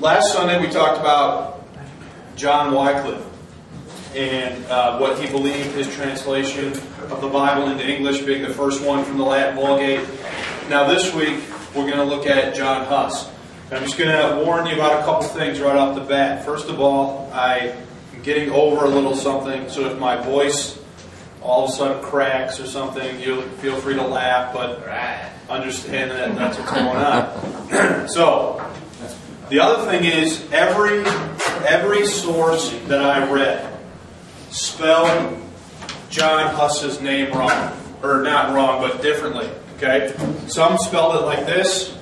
last Sunday we talked about John Wycliffe and uh, what he believed his translation of the Bible into English being the first one from the Latin Vulgate. Now this week we're going to look at John Huss. And I'm just going to warn you about a couple things right off the bat. First of all, I'm getting over a little something, so if my voice all of a sudden cracks or something, you feel free to laugh, but understand that that's what's going on. so, the other thing is every every source that I read spelled John Huss's name wrong, or not wrong, but differently. Okay, some spelled it like this: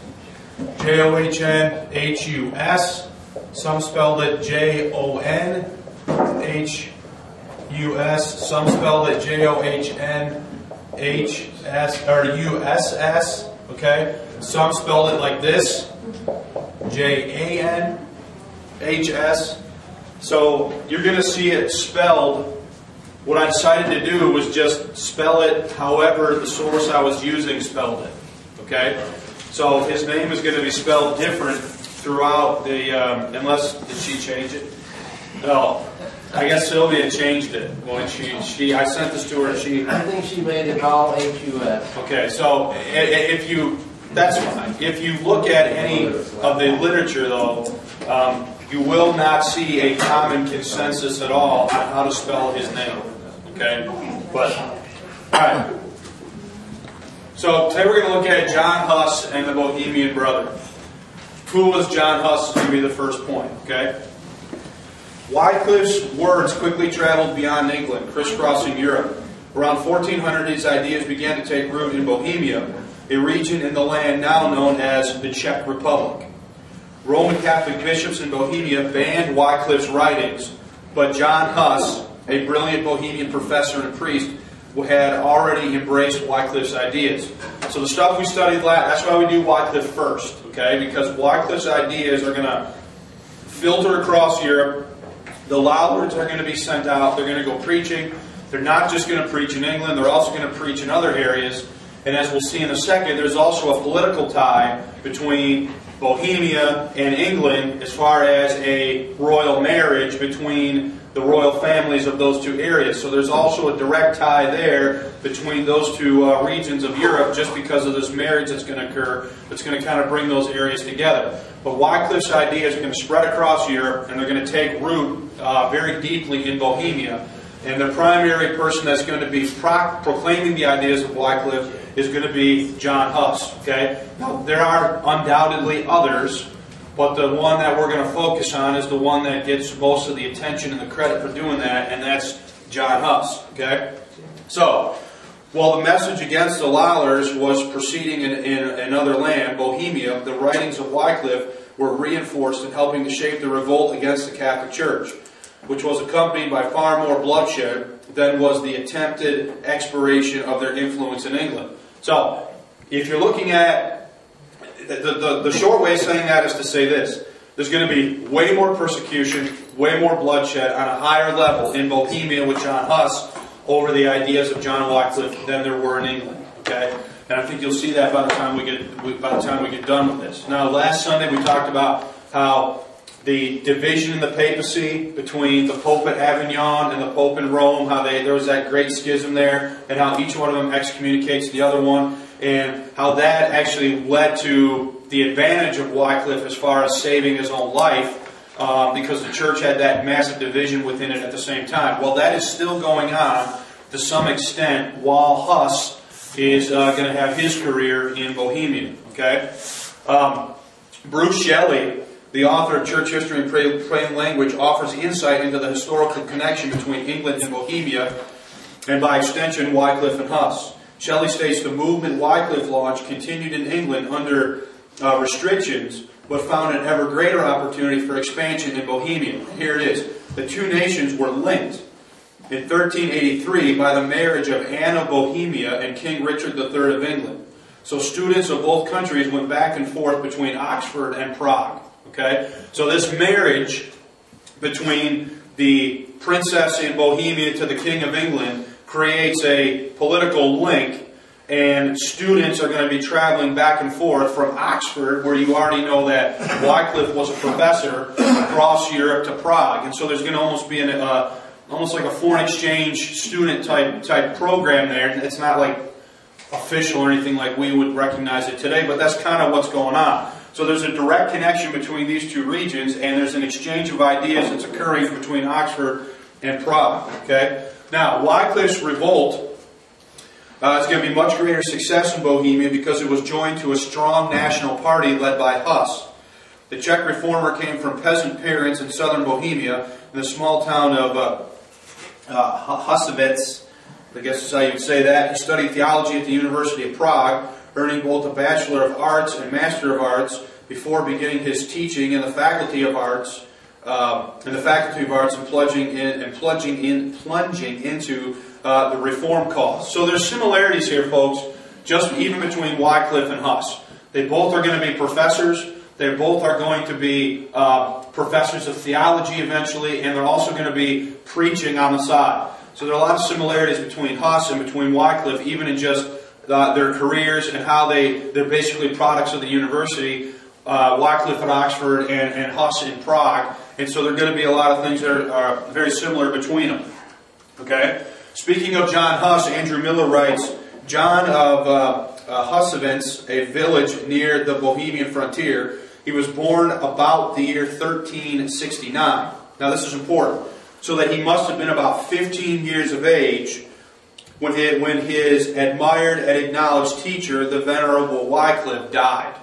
J O H N H U S. Some spelled it J O N H U S. Some spelled it J O H N H S or U S S. Okay. Some spelled it like this J A N H S. So you're going to see it spelled. What I decided to do was just spell it however the source I was using spelled it. Okay. So his name is going to be spelled different throughout the. Um, unless did she change it? No. I guess Sylvia changed it when she, she I sent this to her. She I think she made it all H-U-S. okay. So i- i- if you that's fine. If you look at any of the literature, though, um, you will not see a common consensus at all on how to spell his name. Okay, but all right. So today we're going to look at John Huss and the Bohemian Brother. Who was John Huss? Is going to be the first point. Okay. Wycliffe's words quickly traveled beyond England, crisscrossing Europe. Around 1400, his ideas began to take root in Bohemia, a region in the land now known as the Czech Republic. Roman Catholic bishops in Bohemia banned Wycliffe's writings, but John Huss, a brilliant Bohemian professor and priest, had already embraced Wycliffe's ideas. So the stuff we studied last, that's why we do Wycliffe first, okay? Because Wycliffe's ideas are going to filter across Europe. The Lollards are going to be sent out. They're going to go preaching. They're not just going to preach in England, they're also going to preach in other areas. And as we'll see in a second, there's also a political tie between Bohemia and England as far as a royal marriage between the royal families of those two areas. So there's also a direct tie there between those two uh, regions of Europe just because of this marriage that's going to occur that's going to kind of bring those areas together. But Wycliffe's ideas are going to spread across Europe and they're going to take root uh, very deeply in Bohemia. And the primary person that's going to be pro- proclaiming the ideas of Wycliffe is going to be John Huss. Okay? Now, there are undoubtedly others, but the one that we're going to focus on is the one that gets most of the attention and the credit for doing that, and that's John Huss. Okay? So, while the message against the Lollards was proceeding in, in another land, Bohemia, the writings of Wycliffe were reinforced in helping to shape the revolt against the Catholic Church, which was accompanied by far more bloodshed than was the attempted expiration of their influence in England. So, if you're looking at the, the, the short way of saying that is to say this. There's going to be way more persecution, way more bloodshed on a higher level in Bohemia with John Huss over the ideas of John Wycliffe than there were in England. Okay, and I think you'll see that by the time we get by the time we get done with this. Now, last Sunday we talked about how the division in the papacy between the Pope at Avignon and the Pope in Rome, how they there was that great schism there, and how each one of them excommunicates the other one, and how that actually led to the advantage of Wycliffe as far as saving his own life. Uh, because the church had that massive division within it at the same time. Well, that is still going on to some extent while Huss is uh, going to have his career in Bohemia. Okay, um, Bruce Shelley, the author of Church History in Plain Language, offers insight into the historical connection between England and Bohemia, and by extension, Wycliffe and Huss. Shelley states the movement Wycliffe launched continued in England under uh, restrictions, but found an ever greater opportunity for expansion in Bohemia. Here it is. The two nations were linked in 1383 by the marriage of Anne of Bohemia and King Richard III of England. So students of both countries went back and forth between Oxford and Prague. Okay? So this marriage between the princess in Bohemia to the King of England creates a political link and students are going to be traveling back and forth from Oxford, where you already know that Wycliffe was a professor, across Europe to Prague. And so there's going to almost be an, uh, almost like a foreign exchange student type type program there. It's not like official or anything like we would recognize it today, but that's kind of what's going on. So there's a direct connection between these two regions, and there's an exchange of ideas that's occurring between Oxford and Prague. Okay. Now Wycliffe's revolt uh, it's going to be much greater success in Bohemia because it was joined to a strong national party led by Huss. The Czech reformer came from peasant parents in southern Bohemia in the small town of uh, uh, Husovec. I guess is how you'd say that. He studied theology at the University of Prague, earning both a Bachelor of Arts and Master of Arts before beginning his teaching in the Faculty of Arts, uh, in the Faculty of Arts, and plunging in and plunging in plunging into uh, the reform cause. So there's similarities here, folks, just even between Wycliffe and Huss. They both are going to be professors. They both are going to be uh, professors of theology eventually, and they're also going to be preaching on the side. So there are a lot of similarities between Huss and between Wycliffe, even in just uh, their careers and how they, they're basically products of the university. Uh, Wycliffe at Oxford and, and Huss in Prague. And so there are going to be a lot of things that are, are very similar between them. Okay? Speaking of John Huss, Andrew Miller writes, John of uh, uh, a village near the Bohemian frontier, he was born about the year 1369. Now this is important. So that he must have been about 15 years of age when his, when his admired and acknowledged teacher, the Venerable Wycliffe, died.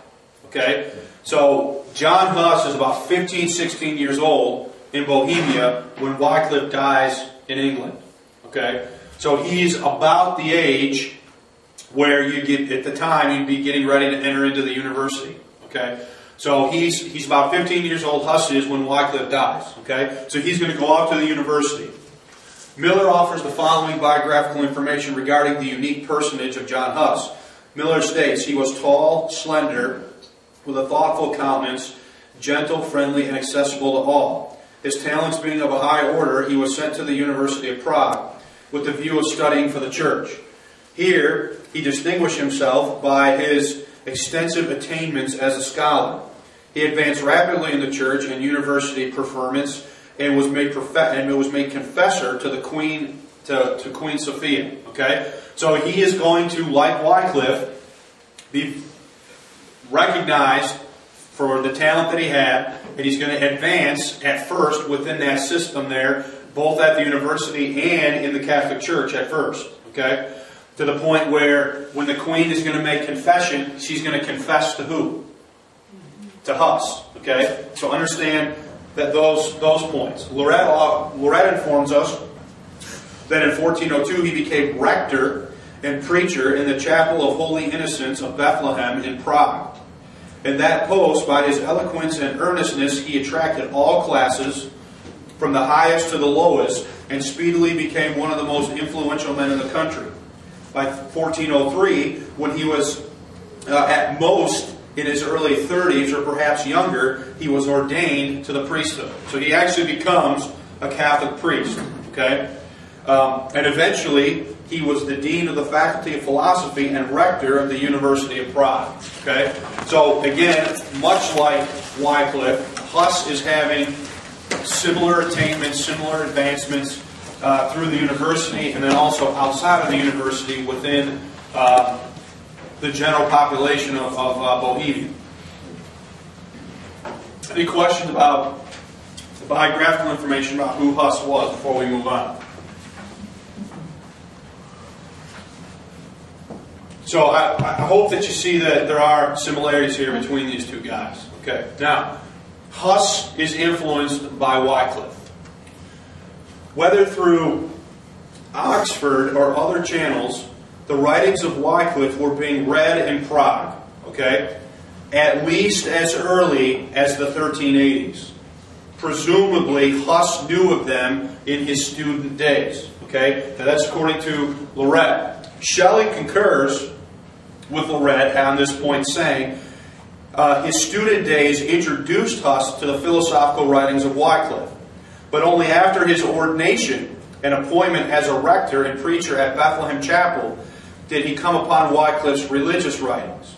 Okay? So John Huss is about 15, 16 years old in Bohemia when Wycliffe dies in England. Okay? So he's about the age where you get, at the time, you'd be getting ready to enter into the university. Okay? So he's, he's about 15 years old, Huss is, when Wycliffe dies. Okay? So he's going to go off to the university. Miller offers the following biographical information regarding the unique personage of John Huss. Miller states he was tall, slender, with a thoughtful countenance, gentle, friendly, and accessible to all. His talents being of a high order, he was sent to the University of Prague with the view of studying for the church. Here, he distinguished himself by his extensive attainments as a scholar. He advanced rapidly in the church and university preferments and was made prof- and was made confessor to the Queen to, to Queen Sophia. Okay? So he is going to, like Wycliffe, be recognized for the talent that he had, and he's going to advance at first within that system there, both at the university and in the Catholic Church at first. Okay? To the point where when the Queen is going to make confession, she's going to confess to who? To Huss. Okay? So understand that those, those points. Lorette, Lorette informs us that in 1402 he became rector and preacher in the Chapel of Holy Innocents of Bethlehem in Prague. In that post, by his eloquence and earnestness, he attracted all classes, from the highest to the lowest, and speedily became one of the most influential men in the country. By 1403, when he was uh, at most in his early 30s or perhaps younger, he was ordained to the priesthood. So he actually becomes a Catholic priest. Okay? Um, and eventually, he was the dean of the Faculty of Philosophy and rector of the University of Prague. Okay? So, again, much like Wycliffe, Huss is having similar attainments, similar advancements uh, through the university, and then also outside of the university within uh, the general population of, of uh, Bohemia. Any questions about the biographical information about who Huss was before we move on? So I, I, hope that you see that there are similarities here between these two guys. Okay. Now, Huss is influenced by Wycliffe. Whether through Oxford or other channels, the writings of Wycliffe were being read in Prague. Okay. At least as early as the 1380s. Presumably, Huss knew of them in his student days. Okay. Now that's according to Lorette. Shelley concurs with Lorette on this point, saying, uh, his student days introduced Huss to the philosophical writings of Wycliffe, but only after his ordination and appointment as a rector and preacher at Bethlehem Chapel did he come upon Wycliffe's religious writings.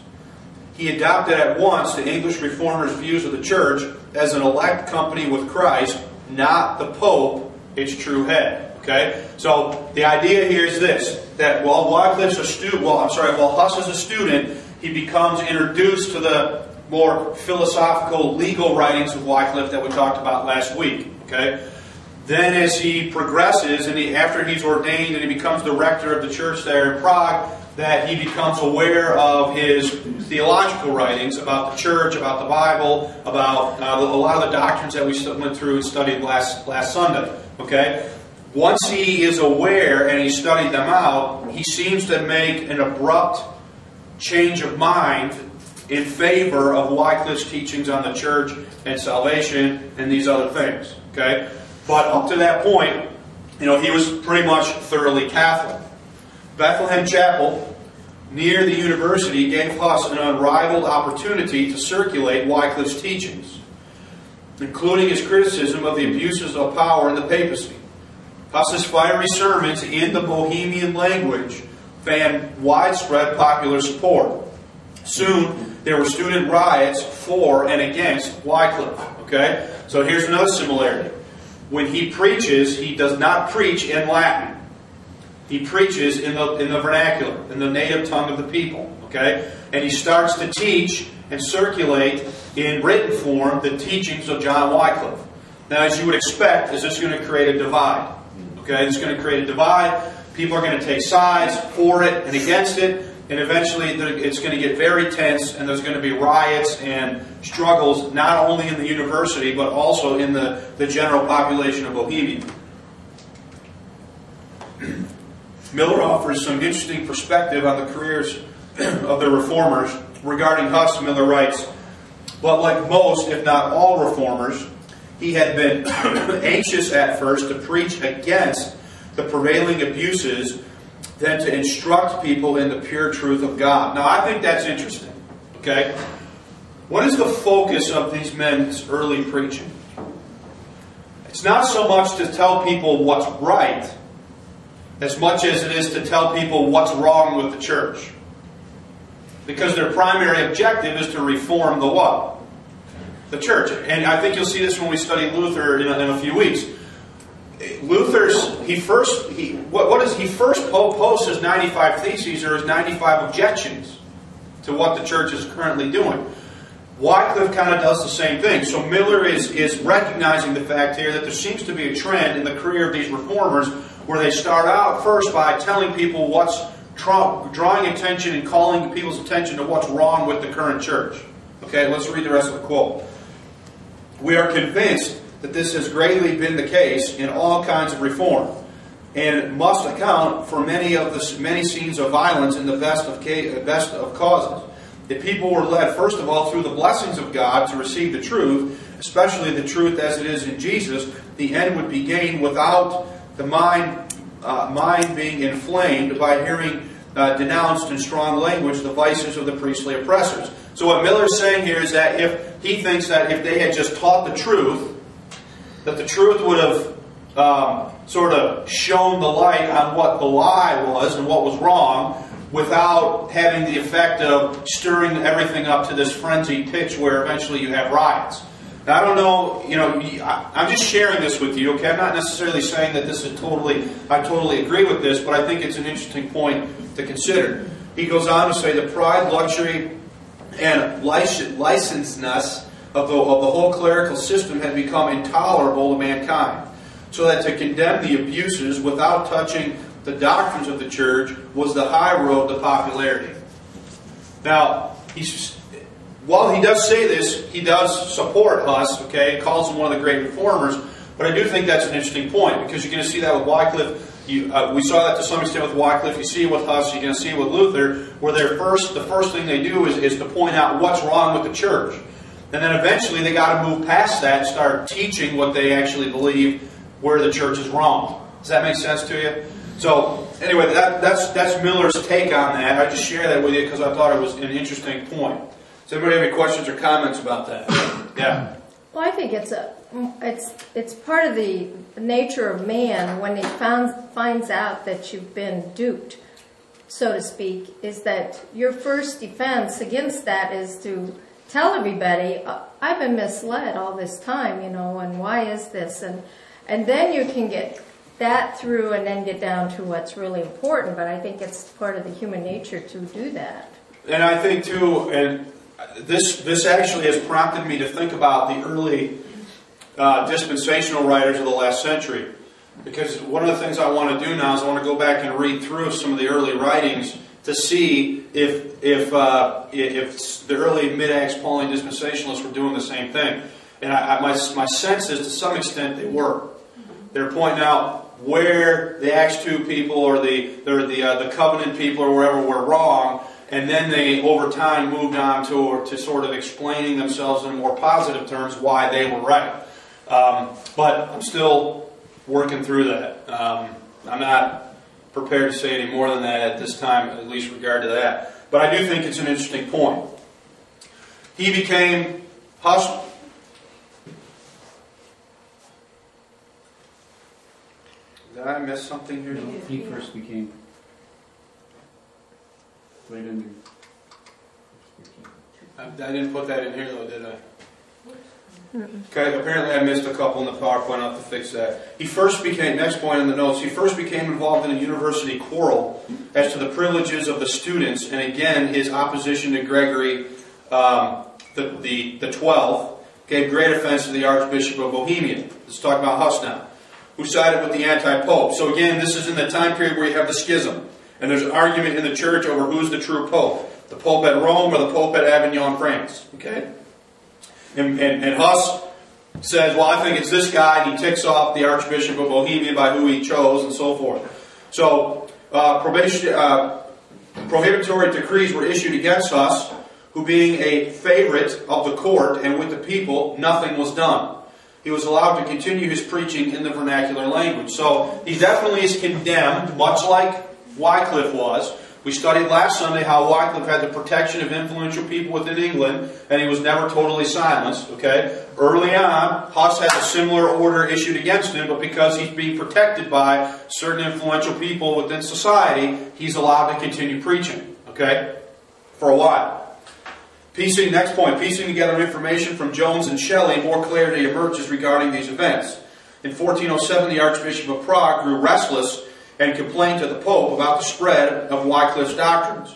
He adopted at once the English Reformers' views of the church as an elect company with Christ, not the Pope, its true head. Okay? So the idea here is this that while Wycliffe's a student, well, I'm sorry, while Huss is a student, he becomes introduced to the more philosophical, legal writings of Wycliffe that we talked about last week. Okay? Then, as he progresses, and he, after he's ordained and he becomes the rector of the church there in Prague, that he becomes aware of his theological writings about the church, about the Bible, about uh, a lot of the doctrines that we went through and studied last last Sunday. Okay, once he is aware and he studied them out, he seems to make an abrupt change of mind in favor of Wycliffe's teachings on the church and salvation and these other things. Okay, but up to that point, you know, he was pretty much thoroughly Catholic. Bethlehem Chapel, near the university, gave Huss an unrivaled opportunity to circulate Wycliffe's teachings, including his criticism of the abuses of power in the papacy. Huss's fiery sermons in the Bohemian language fanned widespread popular support. Soon, there were student riots for and against Wycliffe. Okay? So here's another similarity. When he preaches, he does not preach in Latin. He preaches in the, in the vernacular, in the native tongue of the people. Okay? And he starts to teach and circulate in written form the teachings of John Wycliffe. Now, as you would expect, is this going to create a divide? Okay, it's going to create a divide. People are going to take sides for it and against it, and eventually it's going to get very tense, and there's going to be riots and struggles not only in the university but also in the, the general population of Bohemia. Miller offers some interesting perspective on the careers of the reformers. Regarding Huss, Miller writes, But like most, if not all reformers, he had been anxious at first to preach against the prevailing abuses than to instruct people in the pure truth of God. Now, I think that's interesting. Okay? What is the focus of these men's early preaching? It's not so much to tell people what's right as much as it is to tell people what's wrong with the church. Because their primary objective is to reform the what? The church. And I think you'll see this when we study Luther in a, in a few weeks. Luther's, he first, he, what, what is, he first posts his 95 theses or his 95 objections to what the church is currently doing. Wycliffe kind of does the same thing. So Miller is, is recognizing the fact here that there seems to be a trend in the career of these reformers where they start out first by telling people what's drawing attention and calling people's attention to what's wrong with the current church. Okay, let's read the rest of the quote. We are convinced that this has greatly been the case in all kinds of reform, and must account for many of the many scenes of violence in the best of best of causes. The people were led, first of all, through the blessings of God to receive the truth, especially the truth as it is in Jesus. The end would be gained without the mind, uh, mind being inflamed by hearing uh, denounced in strong language the vices of the priestly oppressors. So what Miller's saying here is that if he thinks that if they had just taught the truth, that the truth would have um, sort of shown the light on what the lie was and what was wrong without having the effect of stirring everything up to this frenzied pitch where eventually you have riots. Now, I don't know, you know, I'm just sharing this with you, okay? I'm not necessarily saying that this is totally, I totally agree with this, but I think it's an interesting point to consider. He goes on to say the pride, luxury, and licentiousness of the, of the whole clerical system had become intolerable to mankind, so that to condemn the abuses without touching the doctrines of the church was the high road to popularity. Now, he's while he does say this, he does support Huss, okay, calls him one of the great reformers, but I do think that's an interesting point because you're going to see that with Wycliffe. You, uh, we saw that to some extent with Wycliffe. You see it with Huss. You're going to see it with Luther, where they're first, the first thing they do is, is to point out what's wrong with the church. And then eventually they got to move past that and start teaching what they actually believe where the church is wrong. Does that make sense to you? So, anyway, that, that's, that's Miller's take on that. I just share that with you because I thought it was an interesting point. Does anybody have any questions or comments about that? Yeah. Well, I think it's a it's it's part of the nature of man when he found, finds out that you've been duped so to speak, is that your first defense against that is to tell everybody, "Uh, I've been misled all this time, you know, and why is this? And, and then you can get that through and then get down to what's really important, but I think it's part of the human nature to do that. And I think too, and this this actually has prompted me to think about the early uh, dispensational writers of the last century, because one of the things I want to do now is I want to go back and read through some of the early writings to see if if uh, if the early mid Acts Pauline dispensationalists were doing the same thing. And I, I, my my sense is to some extent they were. They're pointing out where the Acts two people or the or the uh, the covenant people or wherever were wrong and then they over time moved on to, to sort of explaining themselves in more positive terms why they were right. Um, but I'm still working through that. Um, I'm not prepared to say any more than that at this time, at least regard to that. But I do think it's an interesting point. He became Huss. Did I miss something here? He first became. Right under. I I didn't put that in here though, did I? Okay, apparently I missed a couple in the PowerPoint, I'll have to fix that. He first became, next point in the notes, he first became involved in a university quarrel as to the privileges of the students, and again, his opposition to Gregory, um, the, the, the 12th, gave great offense to the Archbishop of Bohemia. Let's talk about Huss now, who sided with the anti-pope. So again, this is in the time period where you have the schism, and there's an argument in the church over who's the true pope, the pope at Rome or the pope at Avignon, France. Okay? And, and, and Huss says, well, I think it's this guy, and he ticks off the Archbishop of Bohemia by who he chose, and so forth. So, uh, probation, uh, prohibitory decrees were issued against Huss, who being a favorite of the court and with the people, nothing was done. He was allowed to continue his preaching in the vernacular language. So, he definitely is condemned, much like Wycliffe was, we studied last Sunday how Wycliffe had the protection of influential people within England, and he was never totally silenced. Okay, early on, Huss had a similar order issued against him, but because he's being protected by certain influential people within society, he's allowed to continue preaching. Okay, for a while. Piecing next point, piecing together information from Jones and Shelley, more clarity emerges regarding these events. In 1407, the Archbishop of Prague grew restless and complained to the Pope about the spread of Wycliffe's doctrines.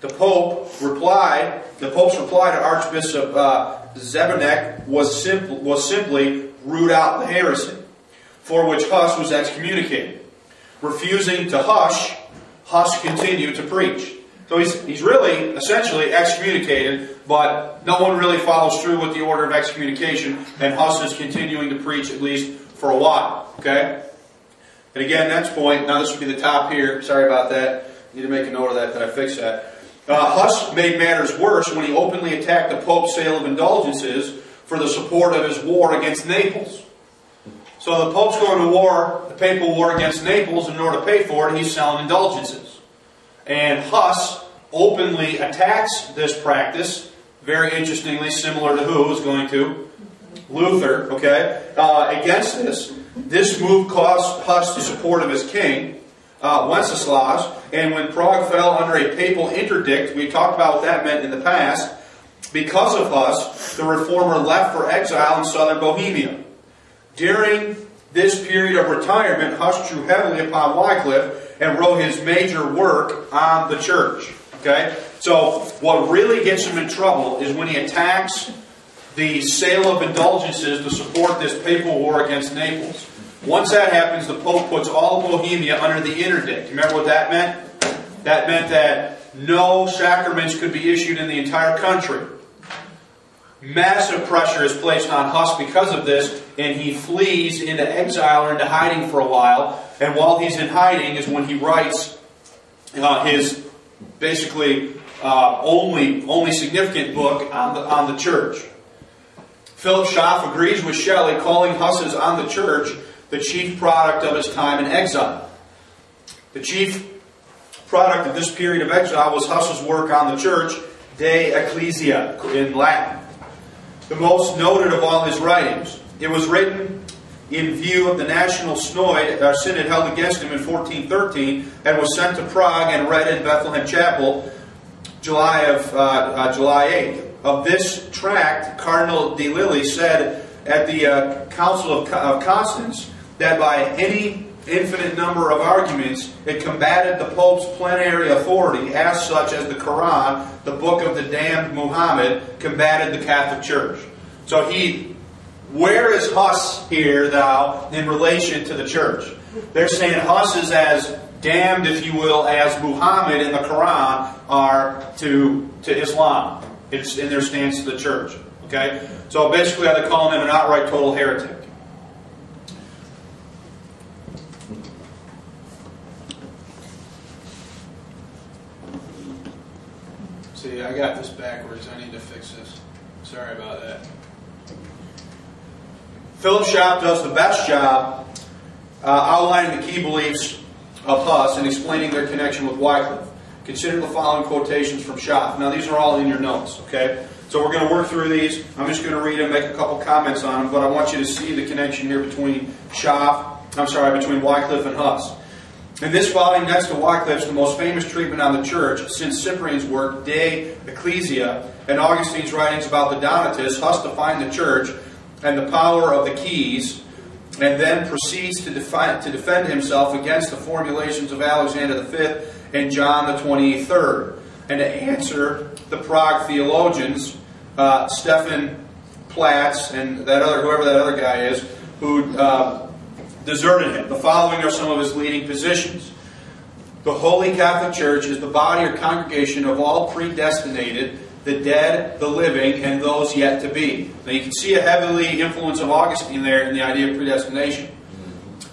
The Pope replied, the Pope's reply to Archbishop uh, Zebedek was, simple, was simply root out the heresy, for which Huss was excommunicated. Refusing to hush, Huss continued to preach. So he's, he's really essentially excommunicated, but no one really follows through with the order of excommunication, and Huss is continuing to preach at least for a while. Okay? And again, next point, now this would be the top here. Sorry about that. Need to make a note of that, that I fix that. Uh, Huss made matters worse when he openly attacked the Pope's sale of indulgences for the support of his war against Naples. So the Pope's going to war, the papal war against Naples, in order to pay for it, he's selling indulgences. And Huss openly attacks this practice, very interestingly, similar to who is going to? Luther, okay, uh, against this. This move caused Huss the support of his king, uh, Wenceslas, and when Prague fell under a papal interdict, we talked about what that meant in the past, because of Huss, the reformer left for exile in southern Bohemia. During this period of retirement, Huss drew heavily upon Wycliffe and wrote his major work on the church. Okay? So, what really gets him in trouble is when he attacks the sale of indulgences to support this papal war against Naples. Once that happens, the Pope puts all of Bohemia under the interdict. Remember what that meant? That meant that no sacraments could be issued in the entire country. Massive pressure is placed on Huss because of this, and he flees into exile or into hiding for a while. And while he's in hiding is when he writes uh, his basically uh, only only significant book on the on the church. Philip Schaff agrees with Shelley, calling Huss's On the Church the chief product of his time in exile. The chief product of this period of exile was Huss's work on the church, De Ecclesia, in Latin. The most noted of all his writings. It was written in view of the national synod, uh, synod held against him in 1413 and was sent to Prague and read in Bethlehem Chapel July of uh, uh, July 8th. Of this tract, Cardinal de Lilly said at the uh, Council of, of Constance that by any infinite number of arguments, it combated the Pope's plenary authority, as such as the Quran, the book of the damned Muhammad, combated the Catholic Church. So he, where is Huss here, thou, in relation to the church? They're saying Huss is as damned, if you will, as Muhammad and the Quran are to, to Islam. It's in their stance to the church. Okay? So basically, they're calling him an outright total heretic. See, I got this backwards. I need to fix this. Sorry about that. Philip Schaff does the best job uh, outlining the key beliefs of Huss and explaining their connection with Wycliffe. Consider the following quotations from Schaff. Now, these are all in your notes, okay? So we're going to work through these. I'm just going to read them, make a couple comments on them, but I want you to see the connection here between Schaff, I'm sorry, between Wycliffe and Huss. In this volume, next to Wycliffe's, the most famous treatment on the church, since Cyprian's work, De Ecclesia, and Augustine's writings about the Donatists, Huss defined the church and the power of the keys, and then proceeds to defend himself against the formulations of Alexander V and John the 23rd, and to answer the Prague theologians, uh, Stefan Paletz and that other, whoever that other guy is, who uh, deserted him. The following are some of his leading positions. The Holy Catholic Church is the body or congregation of all predestinated, the dead, the living, and those yet to be. Now you can see a heavily influence of Augustine there in the idea of predestination.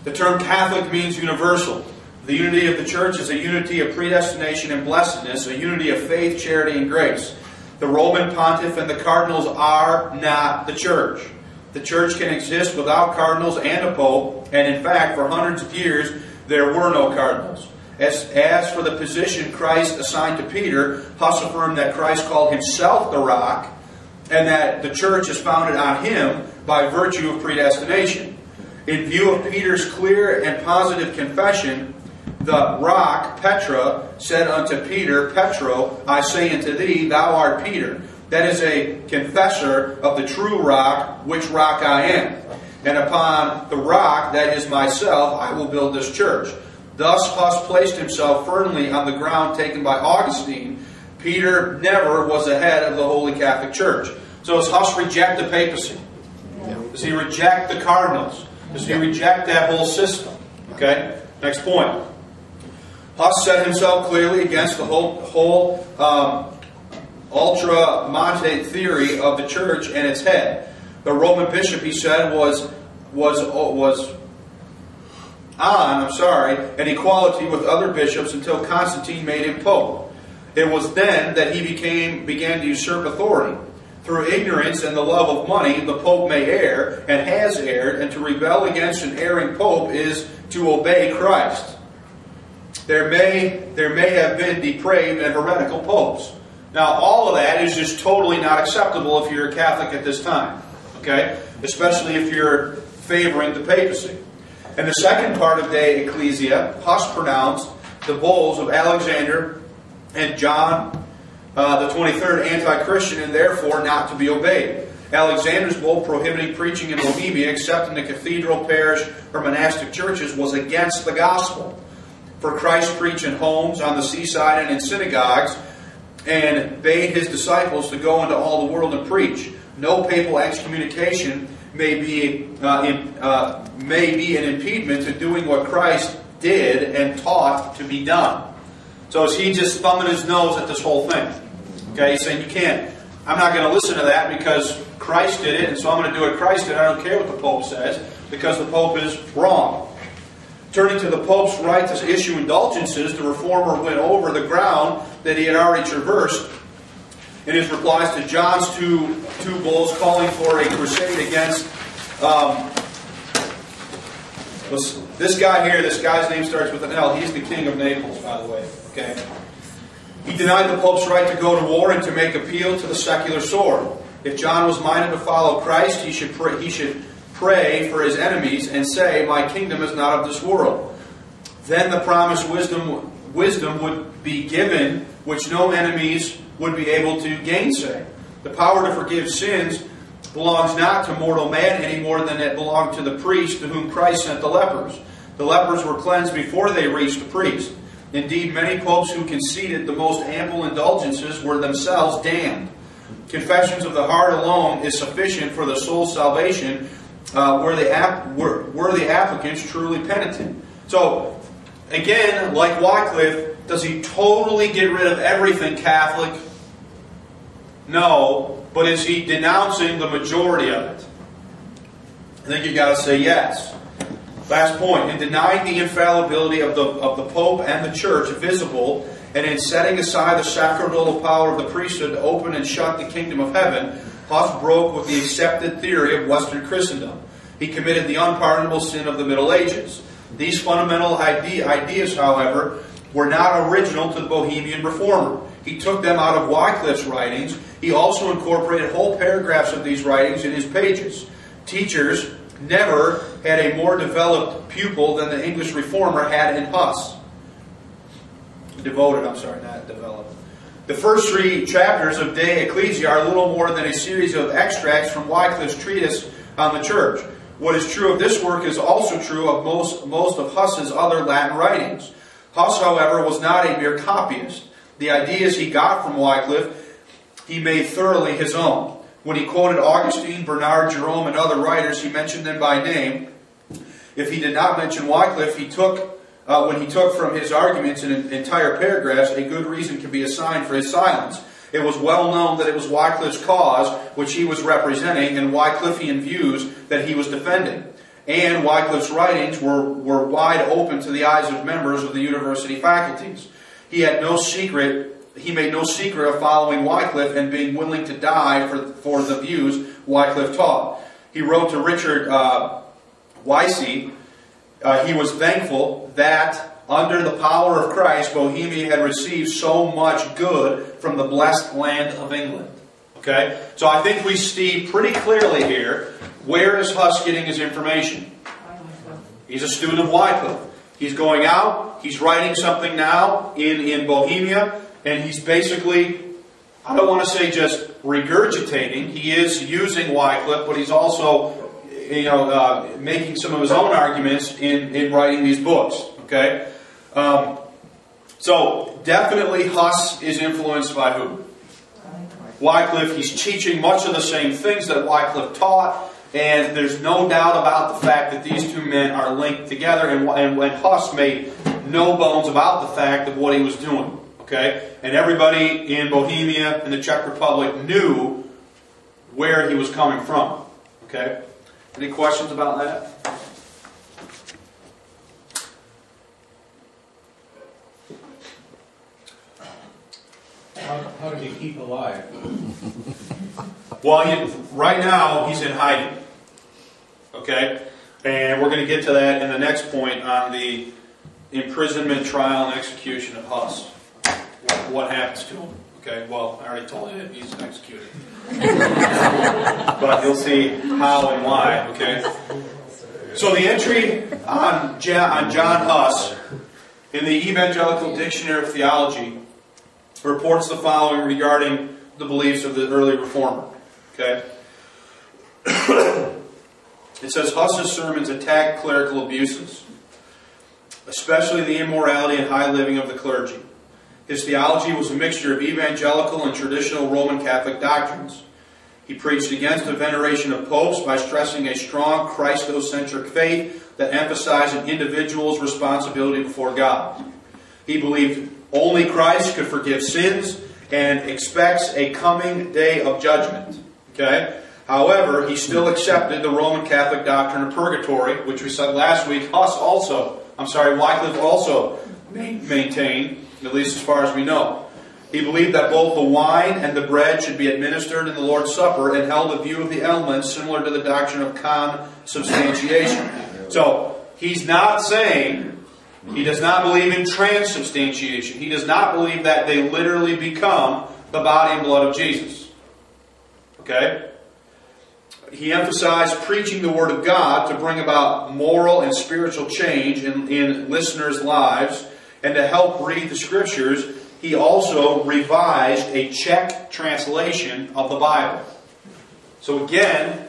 The term Catholic means universal. The unity of the church is a unity of predestination and blessedness, a unity of faith, charity, and grace. The Roman pontiff and the cardinals are not the church. The church can exist without cardinals and a pope, and in fact, for hundreds of years, there were no cardinals. As, as for the position Christ assigned to Peter, Huss affirmed that Christ called himself the rock, and that the church is founded on him by virtue of predestination. In view of Peter's clear and positive confession, the rock, Petra, said unto Peter, Petro, I say unto thee, thou art Peter. That is a confessor of the true rock, which rock I am. And upon the rock, that is myself, I will build this church. Thus Huss placed himself firmly on the ground taken by Augustine. Peter never was the head of the Holy Catholic Church. So does Huss reject the papacy? Does he reject the cardinals? Does he reject that whole system? Okay, next point. Huss set himself clearly against the whole, whole um, ultramontane theory of the church and its head. The Roman bishop, he said, was was was on, I'm sorry, an equality with other bishops until Constantine made him pope. It was then that he became began to usurp authority. Through ignorance and the love of money, the pope may err and has erred, and to rebel against an erring pope is to obey Christ. There may there may have been depraved and heretical popes. Now, all of that is just totally not acceptable if you're a Catholic at this time. Okay? Especially if you're favoring the papacy. And the second part of De Ecclesia, Huss pronounced the bulls of Alexander and John uh, the 23rd anti-Christian and therefore not to be obeyed. Alexander's bull prohibiting preaching in Bohemia except in the cathedral, parish, or monastic churches was against the gospel. For Christ preached in homes, on the seaside, and in synagogues, and bade his disciples to go into all the world and preach. No papal excommunication may be uh, in, uh, may be an impediment to doing what Christ did and taught to be done. So is he just thumbing his nose at this whole thing? Okay, he's saying you can't. I'm not going to listen to that because Christ did it, and so I'm going to do what Christ did. I don't care what the Pope says because the Pope is wrong. Turning to the Pope's right to issue indulgences, the reformer went over the ground that he had already traversed in his replies to John's two, two bulls calling for a crusade against um, this guy here. This guy's name starts with an L. He's the king of Naples, by the way. Okay. He denied the Pope's right to go to war and to make appeal to the secular sword. If John was minded to follow Christ, he should, pray, he should pray for his enemies and say, My kingdom is not of this world. Then the promised wisdom, wisdom would be given, which no enemies would be able to gainsay. The power to forgive sins belongs not to mortal man any more than it belonged to the priest to whom Christ sent the lepers. The lepers were cleansed before they reached the priest. Indeed, many popes who conceded the most ample indulgences were themselves damned. Confessions of the heart alone is sufficient for the soul's salvation uh, were, the app, were, were the applicants truly penitent. So, again, like Wycliffe, does he totally get rid of everything Catholic? No, but is he denouncing the majority of it? I think you've got to say yes. Last point, in denying the infallibility of the, of the Pope and the Church visible, and in setting aside the sacerdotal power of the priesthood to open and shut the kingdom of heaven, Huss broke with the accepted theory of Western Christendom. He committed the unpardonable sin of the Middle Ages. These fundamental idea, ideas, however, were not original to the Bohemian reformer. He took them out of Wycliffe's writings. He also incorporated whole paragraphs of these writings in his pages. Teachers never had a more developed pupil than the English reformer had in Huss. Devoted, I'm sorry, not developed. The first three chapters of De Ecclesia are little more than a series of extracts from Wycliffe's treatise on the church. What is true of this work is also true of most, most of Huss's other Latin writings. Huss, however, was not a mere copyist. The ideas he got from Wycliffe he made thoroughly his own. When he quoted Augustine, Bernard, Jerome, and other writers, he mentioned them by name. If he did not mention Wycliffe, he took, uh, when he took from his arguments in entire paragraphs, a good reason can be assigned for his silence. It was well known that it was Wycliffe's cause which he was representing and Wycliffian views that he was defending. And Wycliffe's writings were, were wide open to the eyes of members of the university faculties. He had no secret he made no secret of following Wycliffe and being willing to die for, for the views Wycliffe taught. He wrote to Richard uh, uh, he was thankful that under the power of Christ, Bohemia had received so much good from the blessed land of England. Okay? So I think we see pretty clearly here where is Huss getting his information? He's a student of Wycliffe. He's going out, he's writing something now in, in Bohemia, and he's basically, I don't want to say just regurgitating, he is using Wycliffe, but he's also, you know, uh, making some of his own arguments in, in writing these books, okay? Um, so, definitely Huss is influenced by who? Wycliffe. He's teaching much of the same things that Wycliffe taught, and there's no doubt about the fact that these two men are linked together, and, and, and Huss made no bones about the fact of what he was doing. Okay? And everybody in Bohemia and the Czech Republic knew where he was coming from. Okay? Any questions about that? How, how did he keep alive? Well, he, right now he's in hiding. Okay? And we're going to get to that in the next point on the imprisonment, trial, and execution of Huss. What, what happens to him? Okay, well, I already told you he's executed. but you'll see how and why, okay? So the entry on, on John Huss in the Evangelical Dictionary of Theology reports the following regarding the beliefs of the early reformer. Okay? it says Huss's sermons attack clerical abuses, especially the immorality and high living of the clergy. His theology was a mixture of evangelical and traditional Roman Catholic doctrines. He preached against the veneration of popes by stressing a strong Christocentric faith that emphasized an individual's responsibility before God. He believed only Christ could forgive sins and expects a coming day of judgment. Okay? However, he still accepted the Roman Catholic doctrine of purgatory, which we said last week. Huss also, I'm sorry, Wycliffe also maintained, at least as far as we know. He believed that both the wine and the bread should be administered in the Lord's Supper and held a view of the elements similar to the doctrine of consubstantiation. So, he's not saying he does not believe in transubstantiation. He does not believe that they literally become the body and blood of Jesus. Okay? he emphasized preaching the Word of God to bring about moral and spiritual change in, in listeners' lives and to help read the Scriptures. He also revised a Czech translation of the Bible. So, again,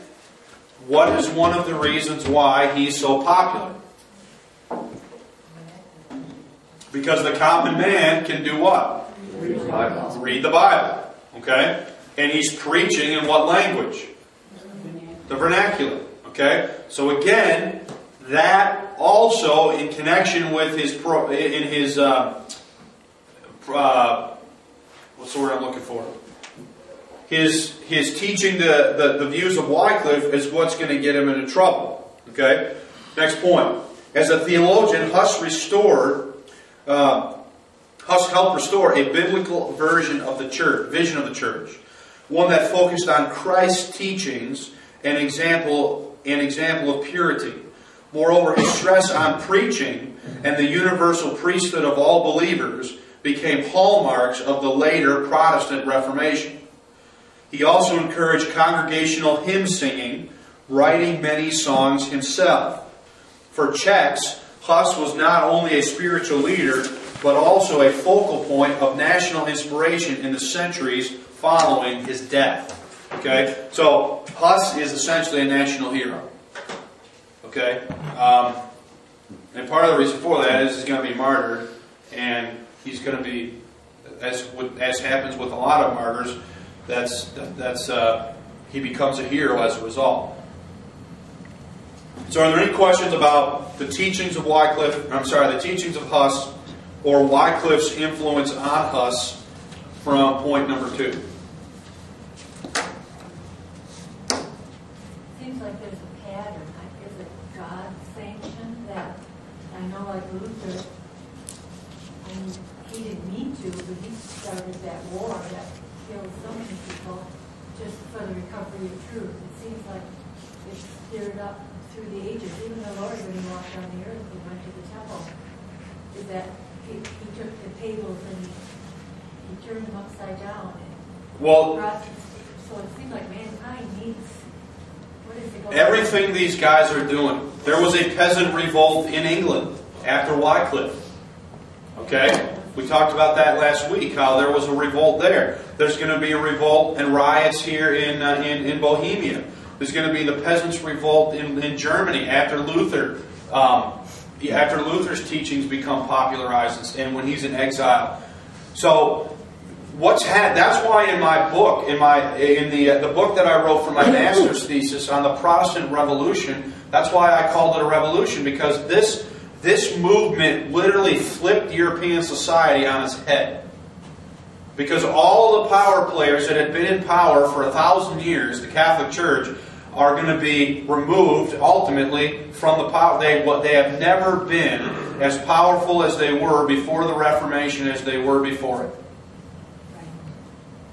what is one of the reasons why he's so popular? Because the common man can do what? Read the Bible. Read the Bible. Okay? And he's preaching in what language? The vernacular. Okay? So again, that also in connection with his pro, in his uh, uh, what's the word I'm looking for? His his teaching the, the, the views of Wycliffe is what's going to get him into trouble. Okay? Next point. As a theologian, Huss restored uh, helped restore a biblical version of the church, vision of the church, one that focused on Christ's teachings and example, an example of purity. Moreover, his stress on preaching and the universal priesthood of all believers became hallmarks of the later Protestant Reformation. He also encouraged congregational hymn singing, writing many songs himself. For Czechs, Huss was not only a spiritual leader, but also a focal point of national inspiration in the centuries following his death. Okay? So, Huss is essentially a national hero. Okay? Um, and part of the reason for that is he's going to be martyred, and he's going to be, as as happens with a lot of martyrs, that's that's uh, he becomes a hero as a result. So, are there any questions about the teachings of Wycliffe? I'm sorry, the teachings of Huss, or Wycliffe's influence on Huss from point number two? Seems like there's a pattern, like is it God sanctioned that, I know like Luther, I mean, he didn't mean to, but he started that war that killed so many people just for the recovery of truth. It seems like it's stirred up through the ages, even the Lord when he walked on the earth, he went to the temple. Is that, he, he took the tables and he, he turned them upside down and Well, brought, so it seems like mankind needs, what is it everything these guys are doing. There was a peasant revolt in England after Wycliffe. Okay? We talked about that last week, how there was a revolt there. There's going to be a revolt and riots here in, uh, in, in Bohemia. There's going to be the peasants' revolt in, in Germany after Luther. Um, after Luther's teachings become popularized and when he's in exile. So what's had that's why in my book in my in the uh, the book that I wrote for my master's thesis on the Protestant Revolution that's why I called it a revolution because this this movement literally flipped European society on its head because all the power players that had been in power for a thousand years the Catholic Church are going to be removed ultimately from the power they what they have never been as powerful as they were before the Reformation as they were before it.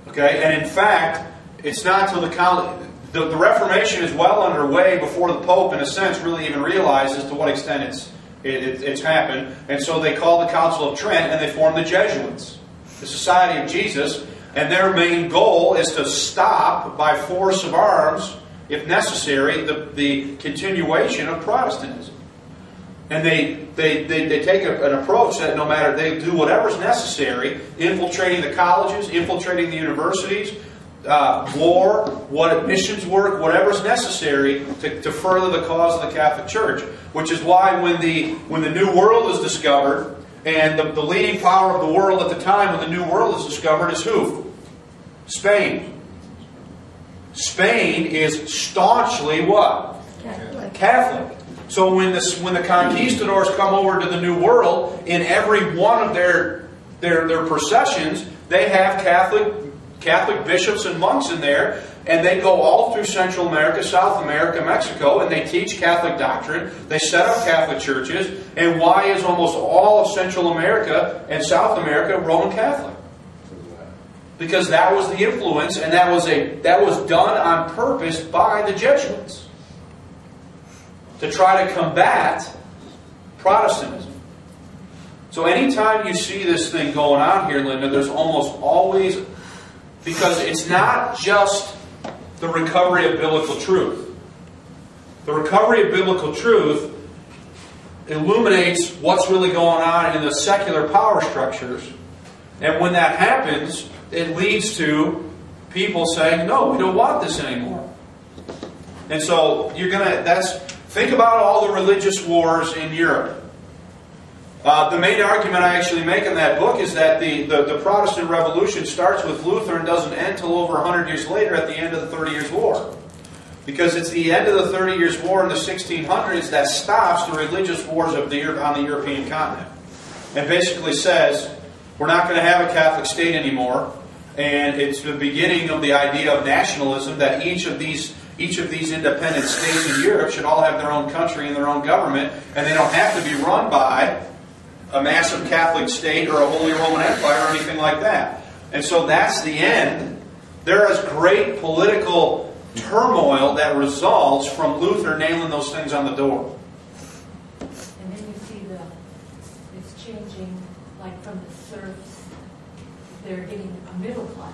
Okay, and in fact, it's not till the, the the Reformation is well underway before the Pope, in a sense, really even realizes to what extent it's it, it, it's happened. And so they call the Council of Trent and they form the Jesuits, the Society of Jesus, and their main goal is to stop by force of arms, if necessary, the, the continuation of Protestantism. And they, they, they, they take a, an approach that no matter, they do whatever's necessary, infiltrating the colleges, infiltrating the universities, uh, war, what missions work, whatever's necessary to, to further the cause of the Catholic Church. Which is why when the, when the New World is discovered, and the, the leading power of the world at the time when the New World is discovered is who? Spain. Spain is staunchly what? Catholic. Catholic. So when the, when the conquistadors come over to the New World, in every one of their, their, their processions, they have Catholic, Catholic bishops and monks in there, and they go all through Central America, South America, Mexico, and they teach Catholic doctrine. They set up Catholic churches. And why is almost all of Central America and South America Roman Catholic? Because that was the influence, and that was a that was done on purpose by the Jesuits to try to combat Protestantism. So anytime you see this thing going on here, Linda, there's almost always because it's not just the recovery of biblical truth. The recovery of biblical truth illuminates what's really going on in the secular power structures. And when that happens, it leads to people saying, no, we don't want this anymore. And so you're going to, that's, think about all the religious wars in Europe. Uh, the main argument I actually make in that book is that the, the, the Protestant Revolution starts with Luther and doesn't end till over 100 years later at the end of the Thirty Years' War. Because it's the end of the Thirty Years' War in the 1600s that stops the religious wars of the, on the European continent. And basically says, we're not going to have a Catholic state anymore. And it's the beginning of the idea of nationalism that each of these each of these independent states in Europe should all have their own country and their own government, and they don't have to be run by a massive Catholic state or a Holy Roman Empire or anything like that. And so that's the end. There is great political turmoil that results from Luther nailing those things on the door. And then you see the, it's changing, like from the serfs, they're getting a middle class.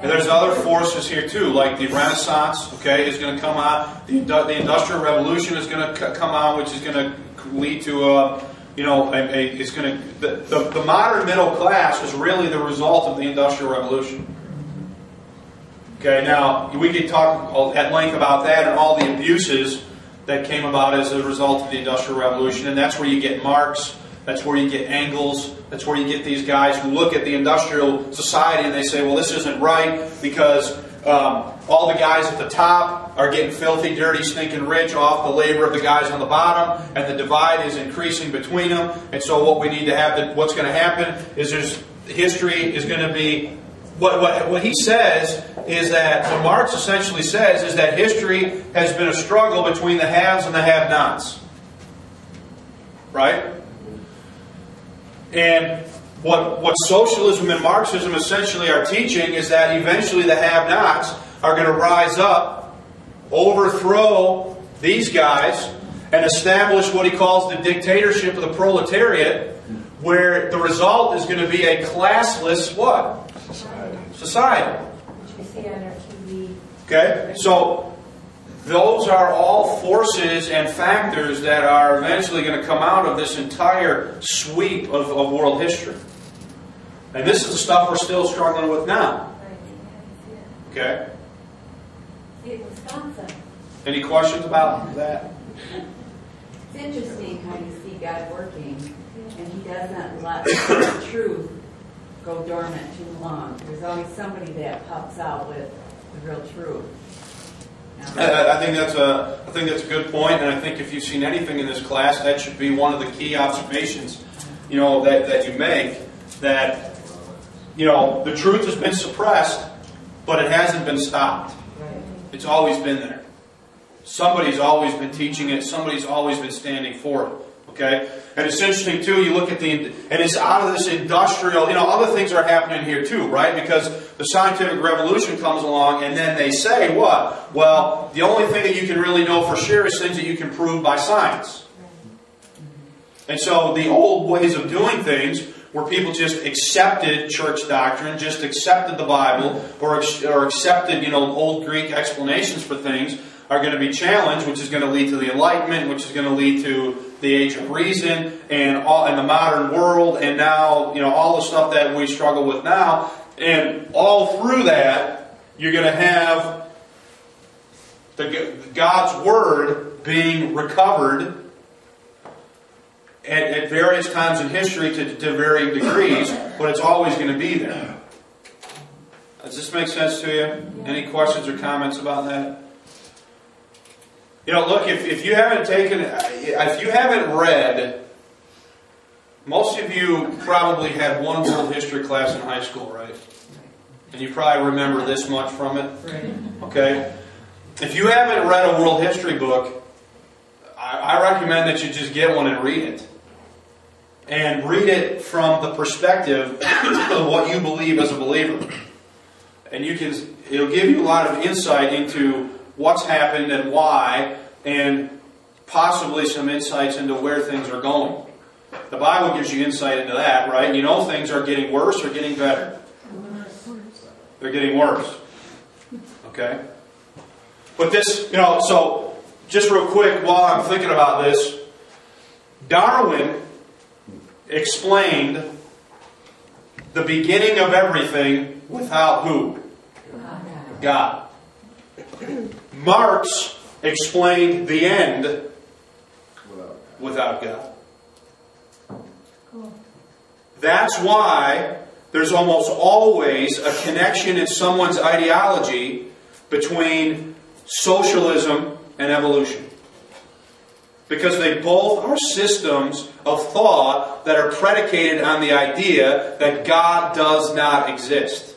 And there's other forces here too, like the Renaissance, okay, is going to come on. The, the Industrial Revolution is going to come on, which is going to lead to a, you know, a, a, it's going to, the, the, the modern middle class is really the result of the Industrial Revolution. Okay, now we could talk at length about that and all the abuses that came about as a result of the Industrial Revolution, and that's where you get Marx, that's where you get Engels. that's where you get these guys who look at the industrial society and they say, well, this isn't right because um, all the guys at the top are getting filthy, dirty, stinking rich off the labor of the guys on the bottom, and the divide is increasing between them. And so, what we need to have, what's going to happen is there's history is going to be what, what, what he says is that, what Marx essentially says is that history has been a struggle between the haves and the have nots. Right? And what, what socialism and Marxism essentially are teaching is that eventually the have nots are going to rise up, overthrow these guys, and establish what he calls the dictatorship of the proletariat, where the result is going to be a classless what? Society. Which we see on our TV. Okay? So those are all forces and factors that are eventually going to come out of this entire sweep of, of world history. And this is the stuff we're still struggling with now. Okay? Any questions about that? It's interesting how you see God working, and He doesn't let the truth go dormant too long. There's always somebody that pops out with the real truth. I, think that's a I think that's a good point, and I think if you've seen anything in this class, that should be one of the key observations, you know, that, that you make that you know the truth has been suppressed, but it hasn't been stopped. It's always been there. Somebody's always been teaching it. Somebody's always been standing for it. Okay, and it's interesting too. You look at the and it's out of this industrial. You know, other things are happening here too, right? Because the scientific revolution comes along, and then they say what? Well, the only thing that you can really know for sure is things that you can prove by science. And so the old ways of doing things, where people just accepted church doctrine, just accepted the Bible, or, or accepted, you know, old Greek explanations for things, are going to be challenged, which is going to lead to the Enlightenment, which is going to lead to the Age of Reason, and all and the modern world, and now, you know, all the stuff that we struggle with now. And all through that, you're going to have the God's Word being recovered at, at various times in history to, to varying degrees, but it's always going to be there. Does this make sense to you? Any questions or comments about that? You know, look, if, if you haven't taken, if you haven't read, most of you probably had one world history class in high school, right? And you probably remember this much from it. Okay? If you haven't read a world history book, I, I recommend that you just get one and read it. And read it from the perspective of what you believe as a believer. And you can it'll give you a lot of insight into what's happened and why, and possibly some insights into where things are going. The Bible gives you insight into that, right? You know things are getting worse or getting better. They're getting worse. Okay? But this, you know, so just real quick while I'm thinking about this, Darwin explained the beginning of everything without who? God. Marx explained the end without God. That's why there's almost always a connection in someone's ideology between socialism and evolution. Because they both are systems of thought that are predicated on the idea that God does not exist.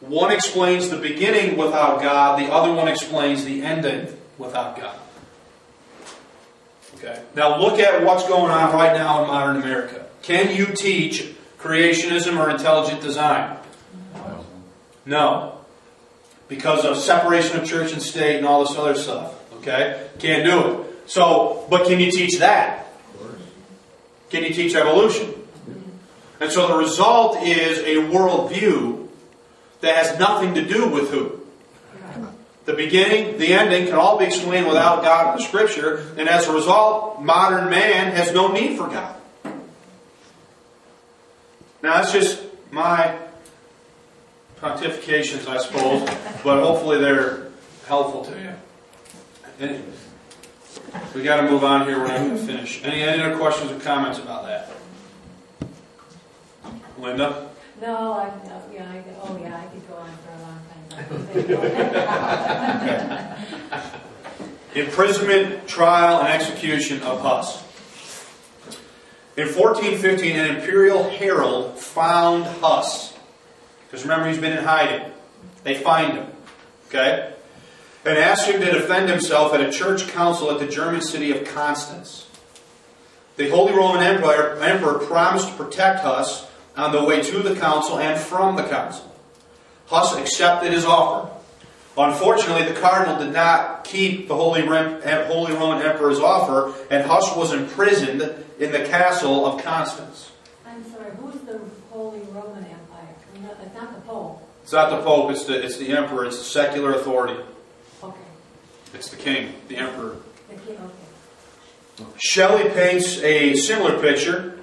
One explains the beginning without God, the other one explains the ending without God. Okay. Now look at what's going on right now in modern America. Can you teach creationism or intelligent design? No. Because of separation of church and state and all this other stuff. Okay? Can't do it. So, but can you teach that? Can you teach evolution? And so the result is a worldview that has nothing to do with who? The beginning, the ending can all be explained without God in the Scripture, and as a result, modern man has no need for God. Now, that's just my pontifications, I suppose, but hopefully they're helpful to you. Anyways, we got to move on here. We're not going to finish. Any, any other questions or comments about that? Linda? No, I'm, no, yeah, I, oh yeah, I could go on for a long time. Imprisonment, trial, and execution of Huss. In 1415, an imperial herald found Huss. Because remember, he's been in hiding. They find him. Okay? And asked him to defend himself at a church council at the German city of Constance. The Holy Roman Empire, Emperor promised to protect Huss on the way to the council and from the council. Huss accepted his offer. Unfortunately, the cardinal did not keep the Holy, Rem- Holy Roman Emperor's offer, and Huss was imprisoned in the castle of Constance. I'm sorry, who's the Holy Roman Empire? It's not the Pope. It's not the Pope, it's the, it's the Emperor, it's the secular authority. Okay. It's the king, the Emperor. The king, okay. Shelley paints a similar picture.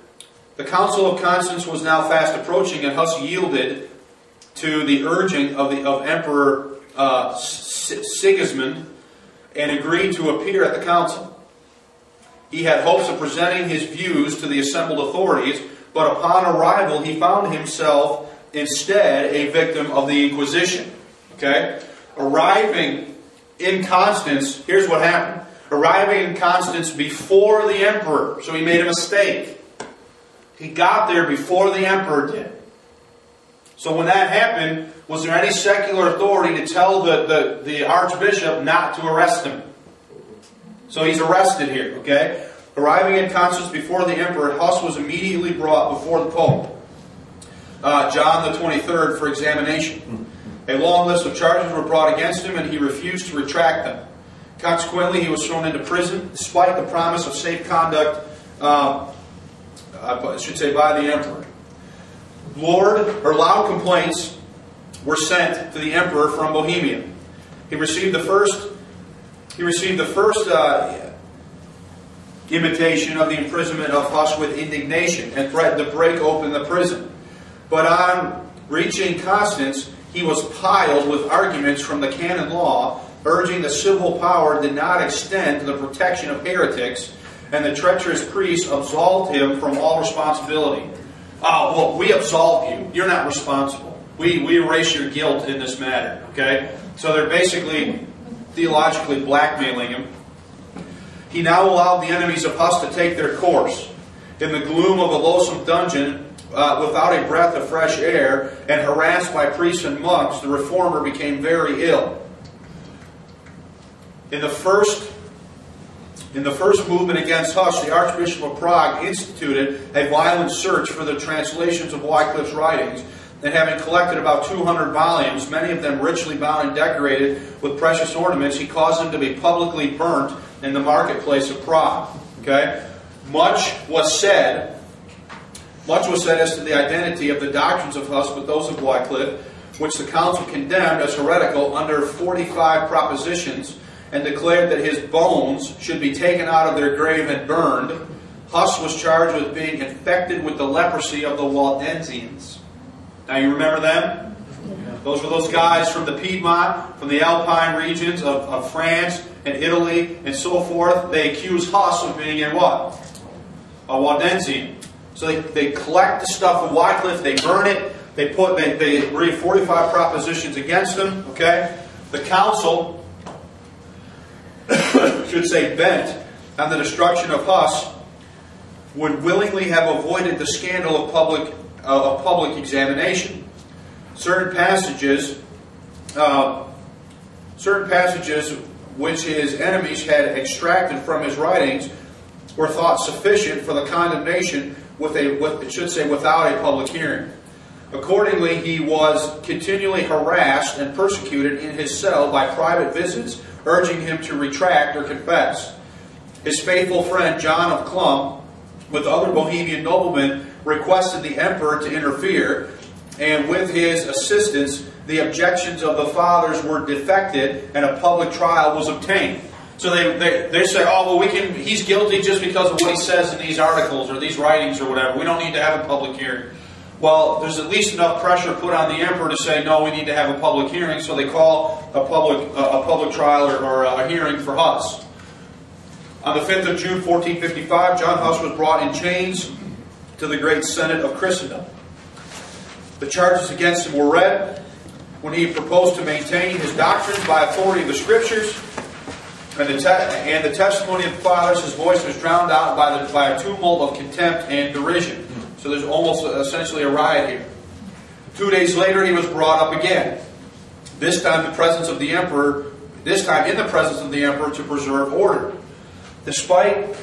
The Council of Constance was now fast approaching, and Huss yielded to the urging of, the, of Emperor uh, Sigismund and agreed to appear at the council. He had hopes of presenting his views to the assembled authorities, but upon arrival, he found himself instead a victim of the Inquisition. Okay? Arriving in Constance, here's what happened. Arriving in Constance before the emperor, so he made a mistake. He got there before the emperor did. So when that happened, was there any secular authority to tell the, the, the archbishop not to arrest him? So he's arrested here, okay? Arriving in Constance before the emperor, Huss was immediately brought before the pope, uh, John the 23rd, for examination. A long list of charges were brought against him, and he refused to retract them. Consequently, he was thrown into prison, despite the promise of safe conduct, uh, I should say, by the emperor. Lord or loud complaints were sent to the emperor from Bohemia. He received the first. He received the first uh, imitation of the imprisonment of Huss with indignation and threatened to break open the prison. But on reaching Constance, he was piled with arguments from the canon law, urging the civil power did not extend to the protection of heretics, and the treacherous priests absolved him from all responsibility. Oh, well, we absolve you. You're not responsible. We, we erase your guilt in this matter. Okay? So they're basically theologically blackmailing him. He now allowed the enemies of Huss to take their course. In the gloom of a loathsome dungeon, uh, without a breath of fresh air, and harassed by priests and monks, the reformer became very ill. In the first in the first movement against Huss, the Archbishop of Prague instituted a violent search for the translations of Wycliffe's writings, and having collected about 200 volumes, many of them richly bound and decorated with precious ornaments, he caused them to be publicly burnt in the marketplace of Prague. Okay? Much was said, much was said as to the identity of the doctrines of Huss with those of Wycliffe, which the council condemned as heretical under 45 propositions and declared that his bones should be taken out of their grave and burned, Huss was charged with being infected with the leprosy of the Waldensians. Now you remember them? Those were those guys from the Piedmont, from the Alpine regions of, of France and Italy and so forth. They accused Huss of being a what? A Waldensian. So they, they collect the stuff of Wycliffe, they burn it, they put they, they read 45 propositions against him, okay? The council should say bent on the destruction of Huss would willingly have avoided the scandal of public uh, of public examination. Certain passages, uh, certain passages which his enemies had extracted from his writings were thought sufficient for the condemnation with a with, it should say without a public hearing. Accordingly, he was continually harassed and persecuted in his cell by private visits, urging him to retract or confess. His faithful friend John of Chlum, with other Bohemian noblemen, requested the emperor to interfere, and with his assistance, the objections of the fathers were defected and a public trial was obtained. So they, they, they say, oh, well, we can, he's guilty just because of what he says in these articles or these writings or whatever. We don't need to have a public hearing. Well, there's at least enough pressure put on the emperor to say, no, we need to have a public hearing, so they call a public, uh, a public trial or, or a hearing for Huss. On the 5th of June, 1455, John Huss was brought in chains to the great Senate of Christendom. The charges against him were read when he proposed to maintain his doctrines by authority of the Scriptures and the, te- and the testimony of the fathers. His voice was drowned out by, the, by a tumult of contempt and derision. So there's almost essentially a riot here. Two days later, he was brought up again. This time, the presence of the emperor. This time, in the presence of the emperor, to preserve order. Despite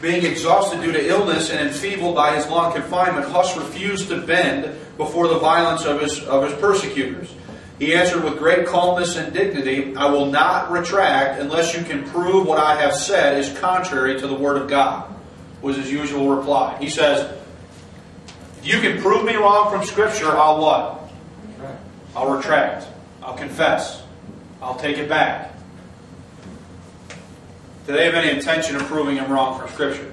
being exhausted due to illness and enfeebled by his long confinement, Huss refused to bend before the violence of his, of his persecutors. He answered with great calmness and dignity, I will not retract unless you can prove what I have said is contrary to the Word of God, was his usual reply. He says, you can prove me wrong from Scripture, I'll what? I'll retract. I'll confess. I'll take it back. Do they have any intention of proving him wrong from Scripture?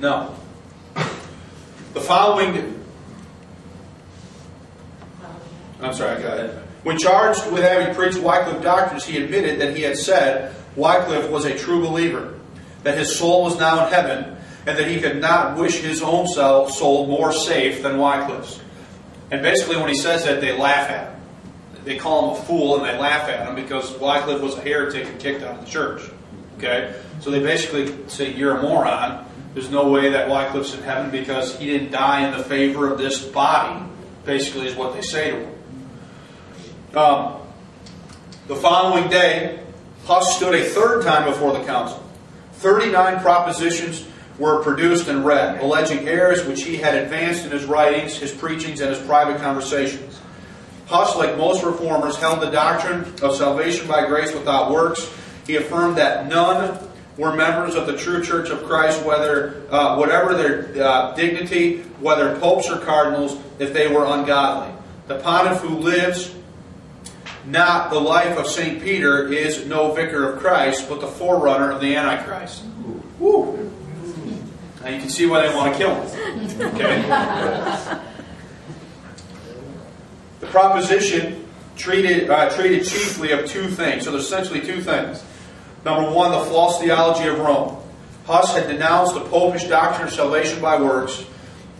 No. The following. I'm sorry, go ahead. When charged with having preached Wycliffe doctrines, he admitted that he had said Wycliffe was a true believer, that his soul was now in heaven, and that he could not wish his own soul more safe than Wycliffe's. And basically, when he says that, they laugh at him. They call him a fool and they laugh at him because Wycliffe was a heretic and kicked out of the church. Okay? So they basically say, You're a moron. There's no way that Wycliffe's in heaven because he didn't die in the favor of this body, basically, is what they say to him. Um, the following day, Huss stood a third time before the council. 39 propositions were produced and read, alleging errors which he had advanced in his writings, his preachings, and his private conversations. Huss, like most reformers, held the doctrine of salvation by grace without works. He affirmed that none were members of the true Church of Christ, whether uh, whatever their uh, dignity, whether popes or cardinals, if they were ungodly. The pontiff who lives not the life of St. Peter is no vicar of Christ, but the forerunner of the Antichrist. Now you can see why they want to kill him. Okay? the proposition treated, uh, treated chiefly of two things. So there's essentially two things. Number one, the false theology of Rome. Huss had denounced the popish doctrine of salvation by works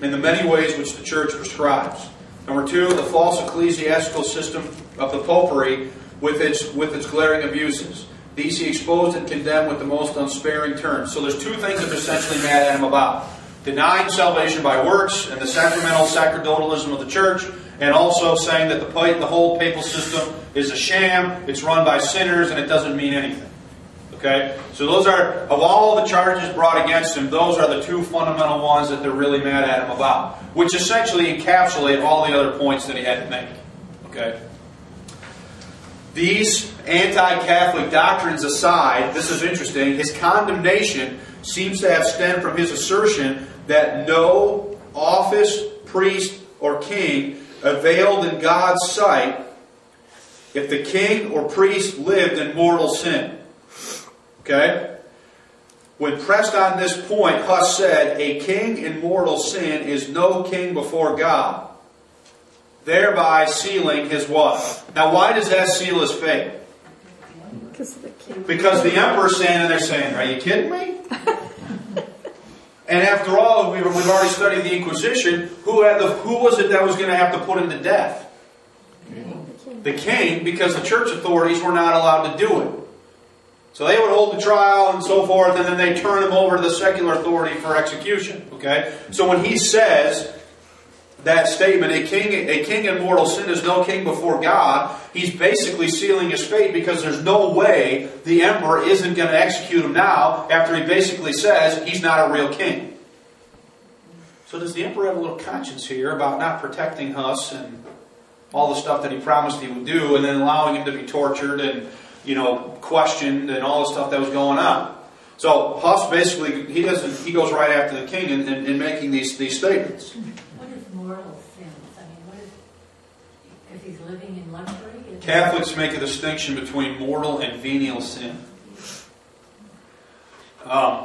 in the many ways which the church prescribes. Number two, the false ecclesiastical system of the popery with its, with its glaring abuses. These he exposed and condemned with the most unsparing terms. So there's two things that are essentially mad at him about. Denying salvation by works and the sacramental sacerdotalism of the church, and also saying that the, the whole papal system is a sham, it's run by sinners, and it doesn't mean anything. Okay? So those are, of all the charges brought against him, those are the two fundamental ones that they're really mad at him about, which essentially encapsulate all the other points that he had to make. Okay? These anti-Catholic doctrines aside, this is interesting, his condemnation seems to have stemmed from his assertion that no office, priest, or king availed in God's sight if the king or priest lived in mortal sin. Okay? When pressed on this point, Huss said, A king in mortal sin is no king before God, thereby sealing his what? Now, why does that seal his fate? Because the king. Because the emperor's standing there saying, Are you kidding me? and after all, we we've already studied the Inquisition. Who, had the, who was it that was going to have to put him to death? The king, because the church authorities were not allowed to do it. So they would hold the trial and so forth, and then they turn him over to the secular authority for execution. Okay? So when he says that statement, a king, a king in mortal sin is no king before God, he's basically sealing his fate because there's no way the emperor isn't going to execute him now after he basically says he's not a real king. So does the emperor have a little conscience here about not protecting Huss and all the stuff that he promised he would do, and then allowing him to be tortured and you know questioned and all the stuff that was going on? So Huss basically he doesn't he goes right after the king in, in, in making these these statements. Mortal sins? I mean, what is, he's living in luxury? Catholics make a distinction between mortal and venial sin. Um,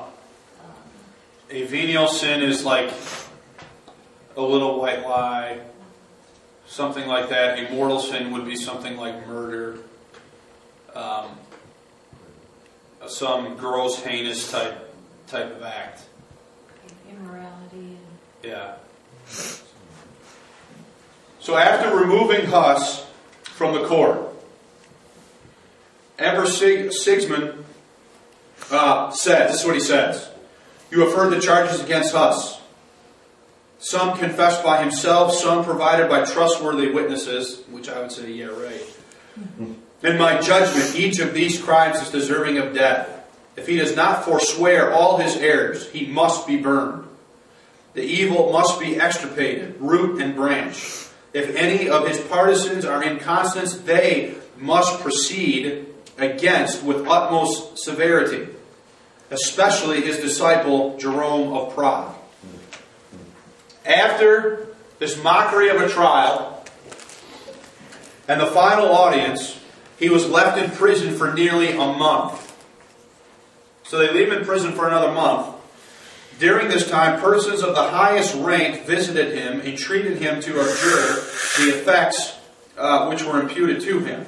a venial sin is like a little white lie, something like that. A mortal sin would be something like murder, um, some gross, heinous type type of act. Immorality and. Yeah. So after removing Huss from the court, Emperor Sig- Sigismund uh, said, this is what he says, You have heard the charges against Huss. Some confessed by himself, some provided by trustworthy witnesses, which I would say, yeah, right. In my judgment, each of these crimes is deserving of death. If he does not forswear all his errors, he must be burned. The evil must be extirpated, root and branch. If any of his partisans are in constance, they must proceed against with utmost severity, especially his disciple Jerome of Prague. After this mockery of a trial and the final audience, he was left in prison for nearly a month. So they leave him in prison for another month. During this time, persons of the highest rank visited him, entreated him to abjure the effects uh, which were imputed to him.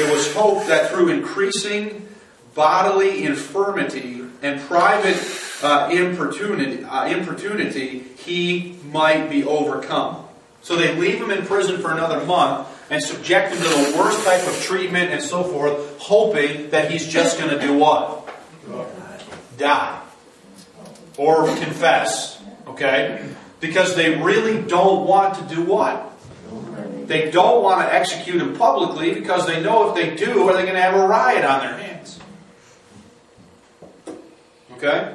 It was hoped that through increasing bodily infirmity and private uh, importunity, uh, importunity, he might be overcome. So they leave him in prison for another month and subject him to the worst type of treatment and so forth, hoping that he's just going to do what? Die or confess, okay? Because they really don't want to do what? They don't want to execute him publicly because they know if they do, are they going to have a riot on their hands? Okay?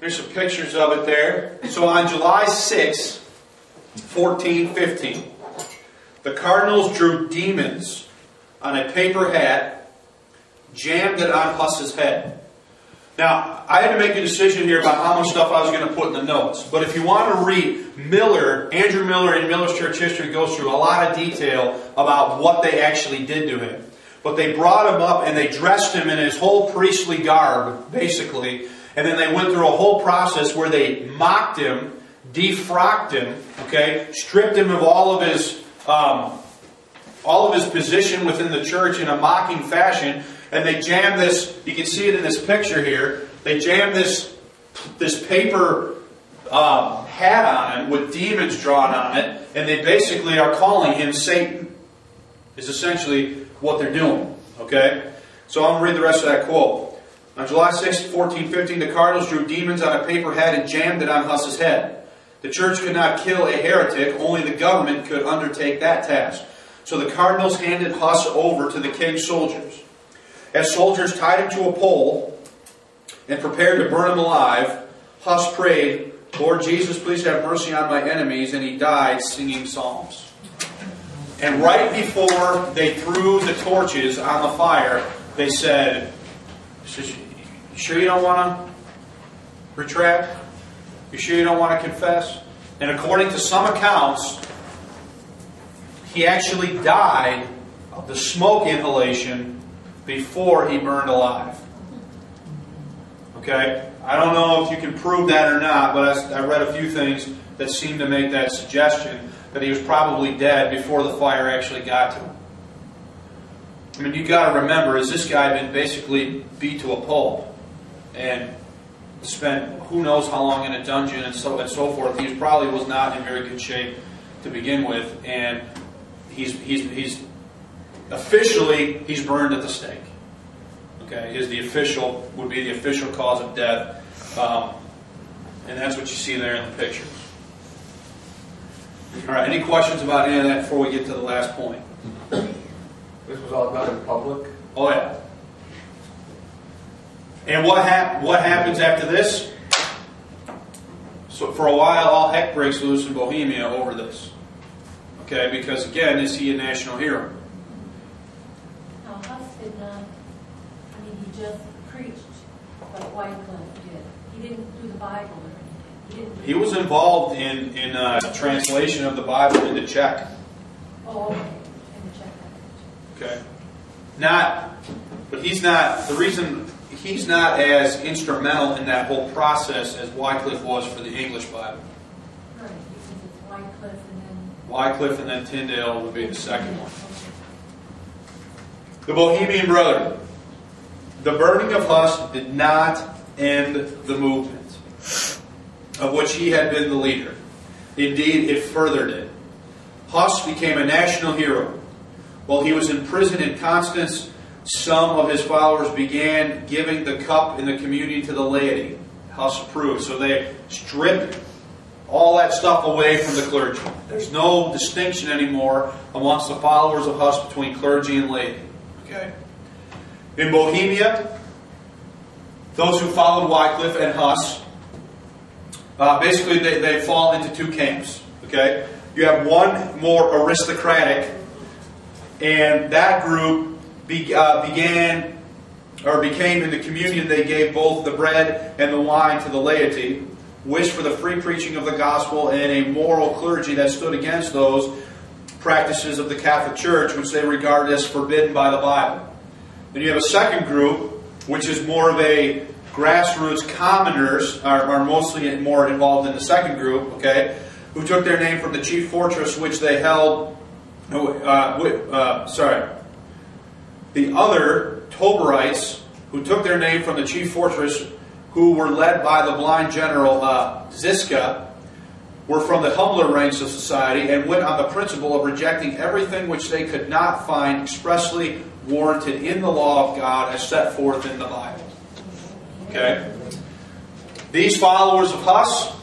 There's some pictures of it there. So on July 6, 1415, the Cardinals drew demons on a paper hat, jammed it on Huss's head. Now, I had to make a decision here about how much stuff I was going to put in the notes. But if you want to read Miller, Andrew Miller in Miller's Church History goes through a lot of detail about what they actually did to him. But they brought him up and they dressed him in his whole priestly garb, basically. And then they went through a whole process where they mocked him, defrocked him, okay, stripped him of all of his um, all of his position within the church in a mocking fashion, and they jammed this. You can see it in this picture here. They jammed this this paper um, hat on him with demons drawn on it, and they basically are calling him Satan. Is essentially what they're doing. Okay, so I'm gonna read the rest of that quote. On July 6, 1415, the Cardinals drew demons on a paper hat and jammed it on Huss's head. The church could not kill a heretic, only the government could undertake that task. So the Cardinals handed Huss over to the king's soldiers. As soldiers tied him to a pole and prepared to burn him alive, Huss prayed, Lord Jesus, please have mercy on my enemies, and he died singing psalms. And right before they threw the torches on the fire, they said, you sure you don't want to retract? You sure you don't want to confess? And according to some accounts, he actually died of the smoke inhalation before he burned alive. Okay? I don't know if you can prove that or not, but I, read a few things that seem to make that suggestion that he was probably dead before the fire actually got to him. I mean, you got to remember, is this guy been basically beat to a pulp and spent who knows how long in a dungeon and so and so forth. He probably was not in very good shape to begin with, and he's he's he's officially he's burned at the stake. Okay, is the official would be the official cause of death, um, and that's what you see there in the picture. All right, any questions about any of that before we get to the last point? This was all done in public? Oh yeah. And what hap- what happens after this? So for a while, all heck breaks loose in Bohemia over this. Okay, because again, is he a national hero? Now, Huss did not, I mean, he just preached, but Wycliffe did. He didn't do the Bible or anything. He didn't. He was involved in in uh, translation of the Bible into Czech. Oh, okay, in the Czech. Okay, not, but he's not the reason. He's not as instrumental in that whole process as Wycliffe was for the English Bible. Right, because it's Wycliffe and then. Wycliffe and then Tyndale would be the second one. The Bohemian Brotherhood. The burning of Huss did not end the movement, of which he had been the leader. Indeed, it furthered it. Huss became a national hero. While he was in prison in Constance, some of his followers began giving the cup in the communion to the laity. Huss approved. So they stripped all that stuff away from the clergy. There's no distinction anymore amongst the followers of Huss between clergy and laity. Okay. In Bohemia, those who followed Wycliffe and Huss, uh, basically they, they fall into two camps. Okay. You have one more aristocratic, and that group be, uh, began or became in the communion they gave both the bread and the wine to the laity, wished for the free preaching of the gospel and a moral clergy that stood against those practices of the Catholic Church which they regard as forbidden by the Bible. Then you have a second group, which is more of a grassroots commoners, are, are mostly more involved in the second group, okay, who took their name from the chief fortress which they held, uh, uh, sorry, the other Taborites, who took their name from the chief fortress, who were led by the blind general uh, Ziska, were from the humbler ranks of society and went on the principle of rejecting everything which they could not find expressly warranted in the law of God as set forth in the Bible. Okay? These followers of Huss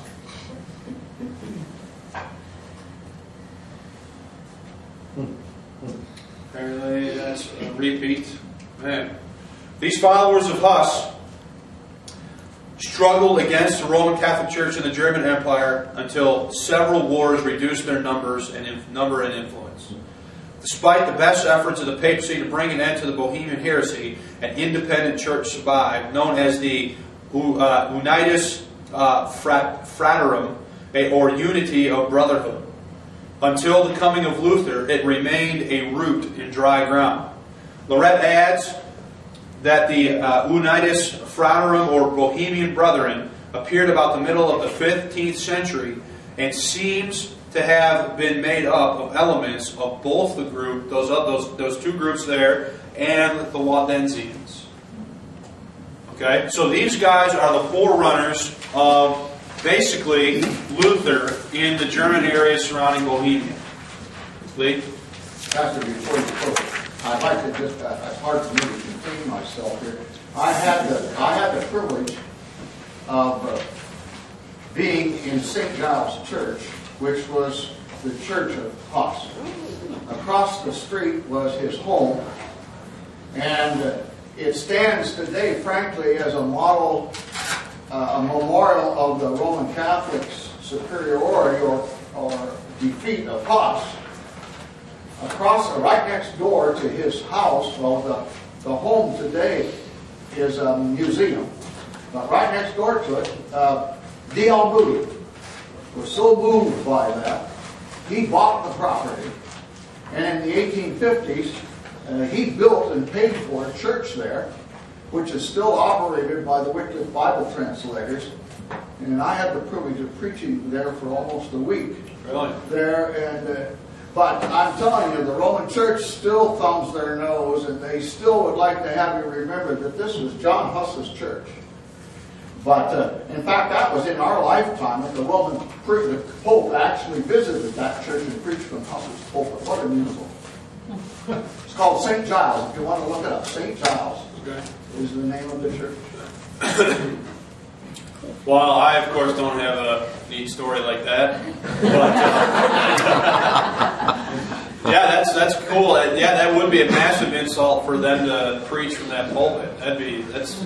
Apparently that's a repeat. Man. These followers of Huss struggled against the Roman Catholic Church and the German Empire until several wars reduced their numbers and number and influence. Despite the best efforts of the papacy to bring an end to the Bohemian heresy, an independent church survived, known as the uh, Unitas uh, Frat- Fraterum, or Unity of Brotherhood. Until the coming of Luther, it remained a root in dry ground. Lorette adds that the uh, Unitas Fraterum, or Bohemian Brethren, appeared about the middle of the 15th century and seems to have been made up of elements of both the group, those, those, those two groups there, and the Waldensians. Okay, so these guys are the forerunners of basically Luther in the German area surrounding Bohemia. Lee? Pastor, before you go, I'd like to just, uh, it's hard for me to contain myself here. I had the, I had the privilege of uh, being in St. Giles Church, which was the church of Huss. Across the street was his home, and it stands today, frankly, as a model, uh, a memorial of the Roman Catholics' superiority or, or defeat of Huss across, right next door to his house, well, the, the home today is a museum. But right next door to it, uh, D.L. Moody was so moved by that, he bought the property. And in the 1850s, Uh, he built and paid for a church there, which is still operated by the Wycliffe Bible translators. And I had the privilege of preaching there for almost a week Really? there. And uh, but I'm telling you, the Roman Church still thumbs their nose, and they still would like to have you remember that this was John Huss's church. But uh, in fact, that was in our lifetime that the Roman pre- the Pope actually visited that church and preached from Huss's pulpit. What a miracle! It's called St. Giles. If you want to look it up, St. Giles Okay. is the name of the church. Well, I of course don't have a neat story like that, but uh, yeah, that's that's cool. Yeah, that would be a massive insult for them to preach from that pulpit. That'd be that's.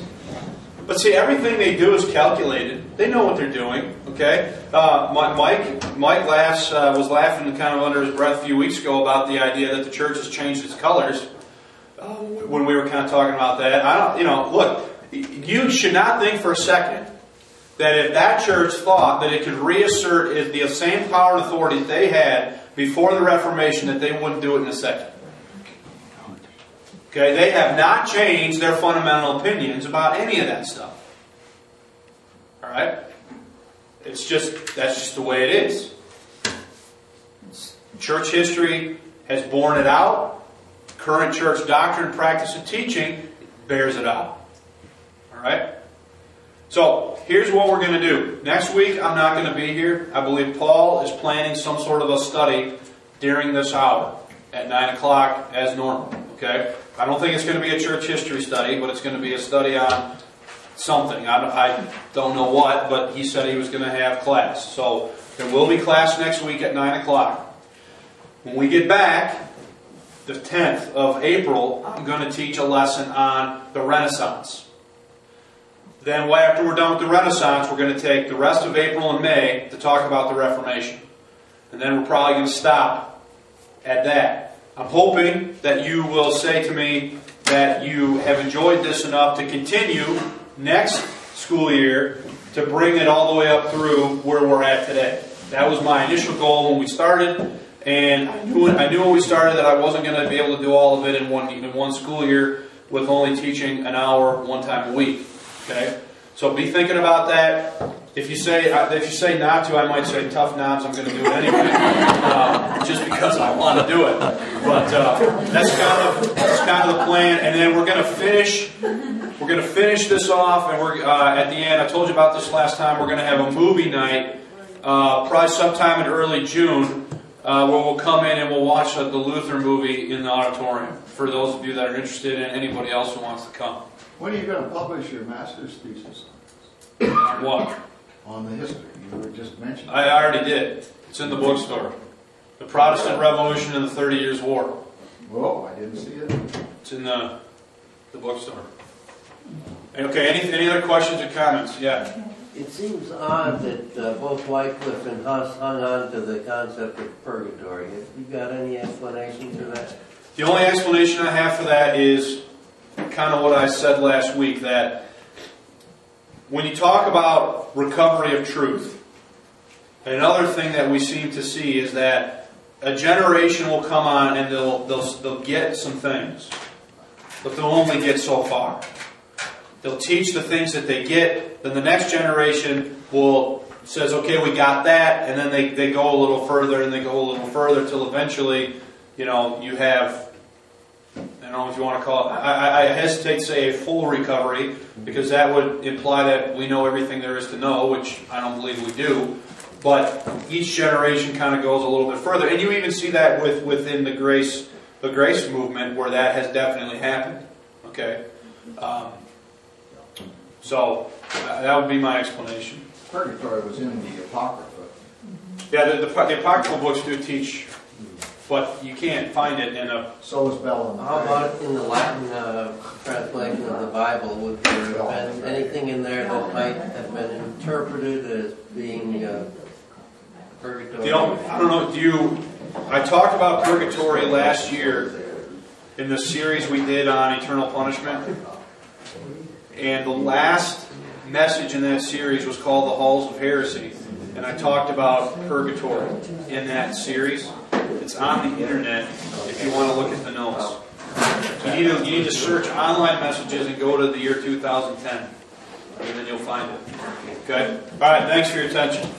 But see, everything they do is calculated. They know what they're doing. Okay, uh, Mi- Mike Mike laughs uh, was laughing kind of under his breath a few weeks ago about the idea that the church has changed its colors. Uh, when we were kind of talking about that, I don't. You know, look, you should not think for a second that if that church thought that it could reassert the same power and authority they had before the Reformation, that they wouldn't do it in a second. Okay, they have not changed their fundamental opinions about any of that stuff. All right, it's just that's just the way it is. Church history has borne it out. Current church doctrine, practice, and teaching bears it out. All right. So here's what we're going to do. Next week, I'm not going to be here. I believe Paul is planning some sort of a study during this hour at 9 o'clock as normal. Okay? I don't think it's going to be a church history study, but it's going to be a study on something. I don't, I don't know what, but he said he was going to have class. So there will be class next week at 9 o'clock. When we get back, the 10th of April, I'm going to teach a lesson on the Renaissance. Then, after we're done with the Renaissance, we're going to take the rest of April and May to talk about the Reformation. And then we're probably going to stop at that. I'm hoping that you will say to me that you have enjoyed this enough to continue next school year to bring it all the way up through where we're at today. That was my initial goal when we started, and I knew, I knew when we started that I wasn't going to be able to do all of it in one in one school year with only teaching an hour one time a week. Okay, so be thinking about that. If you say uh, if you say not to, I might say tough knobs. I'm going to do it anyway, uh, just because I want to do it. But uh, that's kind of that's kind of the plan. And then we're going to finish. We're going to finish this off, and we're uh, at the end. I told you about this last time. We're going to have a movie night, uh, probably sometime in early June, uh, where we'll come in and we'll watch uh, the Luther movie in the auditorium. For those of you that are interested, and anybody else who wants to come. When are you going to publish your master's thesis what? On the history? You were just mentioning. I already did. It's in the bookstore. The Protestant Revolution and the Thirty Years' War. Whoa, I didn't see it. It's in the, the bookstore. Okay, any, any other questions or comments? Yeah. It seems odd that uh, both Wycliffe and Huss hung on to the concept of purgatory. Have you got any explanation for that? The only explanation I have for that is kind of what I said last week that when you talk about recovery of truth, another thing that we seem to see is that a generation will come on and they'll, they'll, they'll get some things, but they'll only get so far. They'll teach the things that they get, then the next generation will says, okay, we got that, and then they, they go a little further and they go a little further till eventually, you know, you have I don't know if you want to call it, I, I- hesitate to say a full recovery because that would imply that we know everything there is to know, which I don't believe we do. But each generation kind of goes a little bit further. And you even see that with, within the grace, the grace movement where that has definitely happened. Okay? Um, so uh, that would be my explanation. Purgatory was in the Apocrypha. Yeah, the, the, the apocryphal books do teach, but you can't find it in a So is Bel and the How about in the Latin uh, translation of the Bible? Would there have been anything in there that might have been interpreted as being uh, purgatory? The only, I don't know, do you, I talked about purgatory last year in the series we did on eternal punishment. And the last message in that series was called The Halls of Heresy. And I talked about purgatory in that series. It's on the internet if you want to look at the notes. You need to, you need to search online messages and go to the year 2010, and then you'll find it. Okay? All right, thanks for your attention.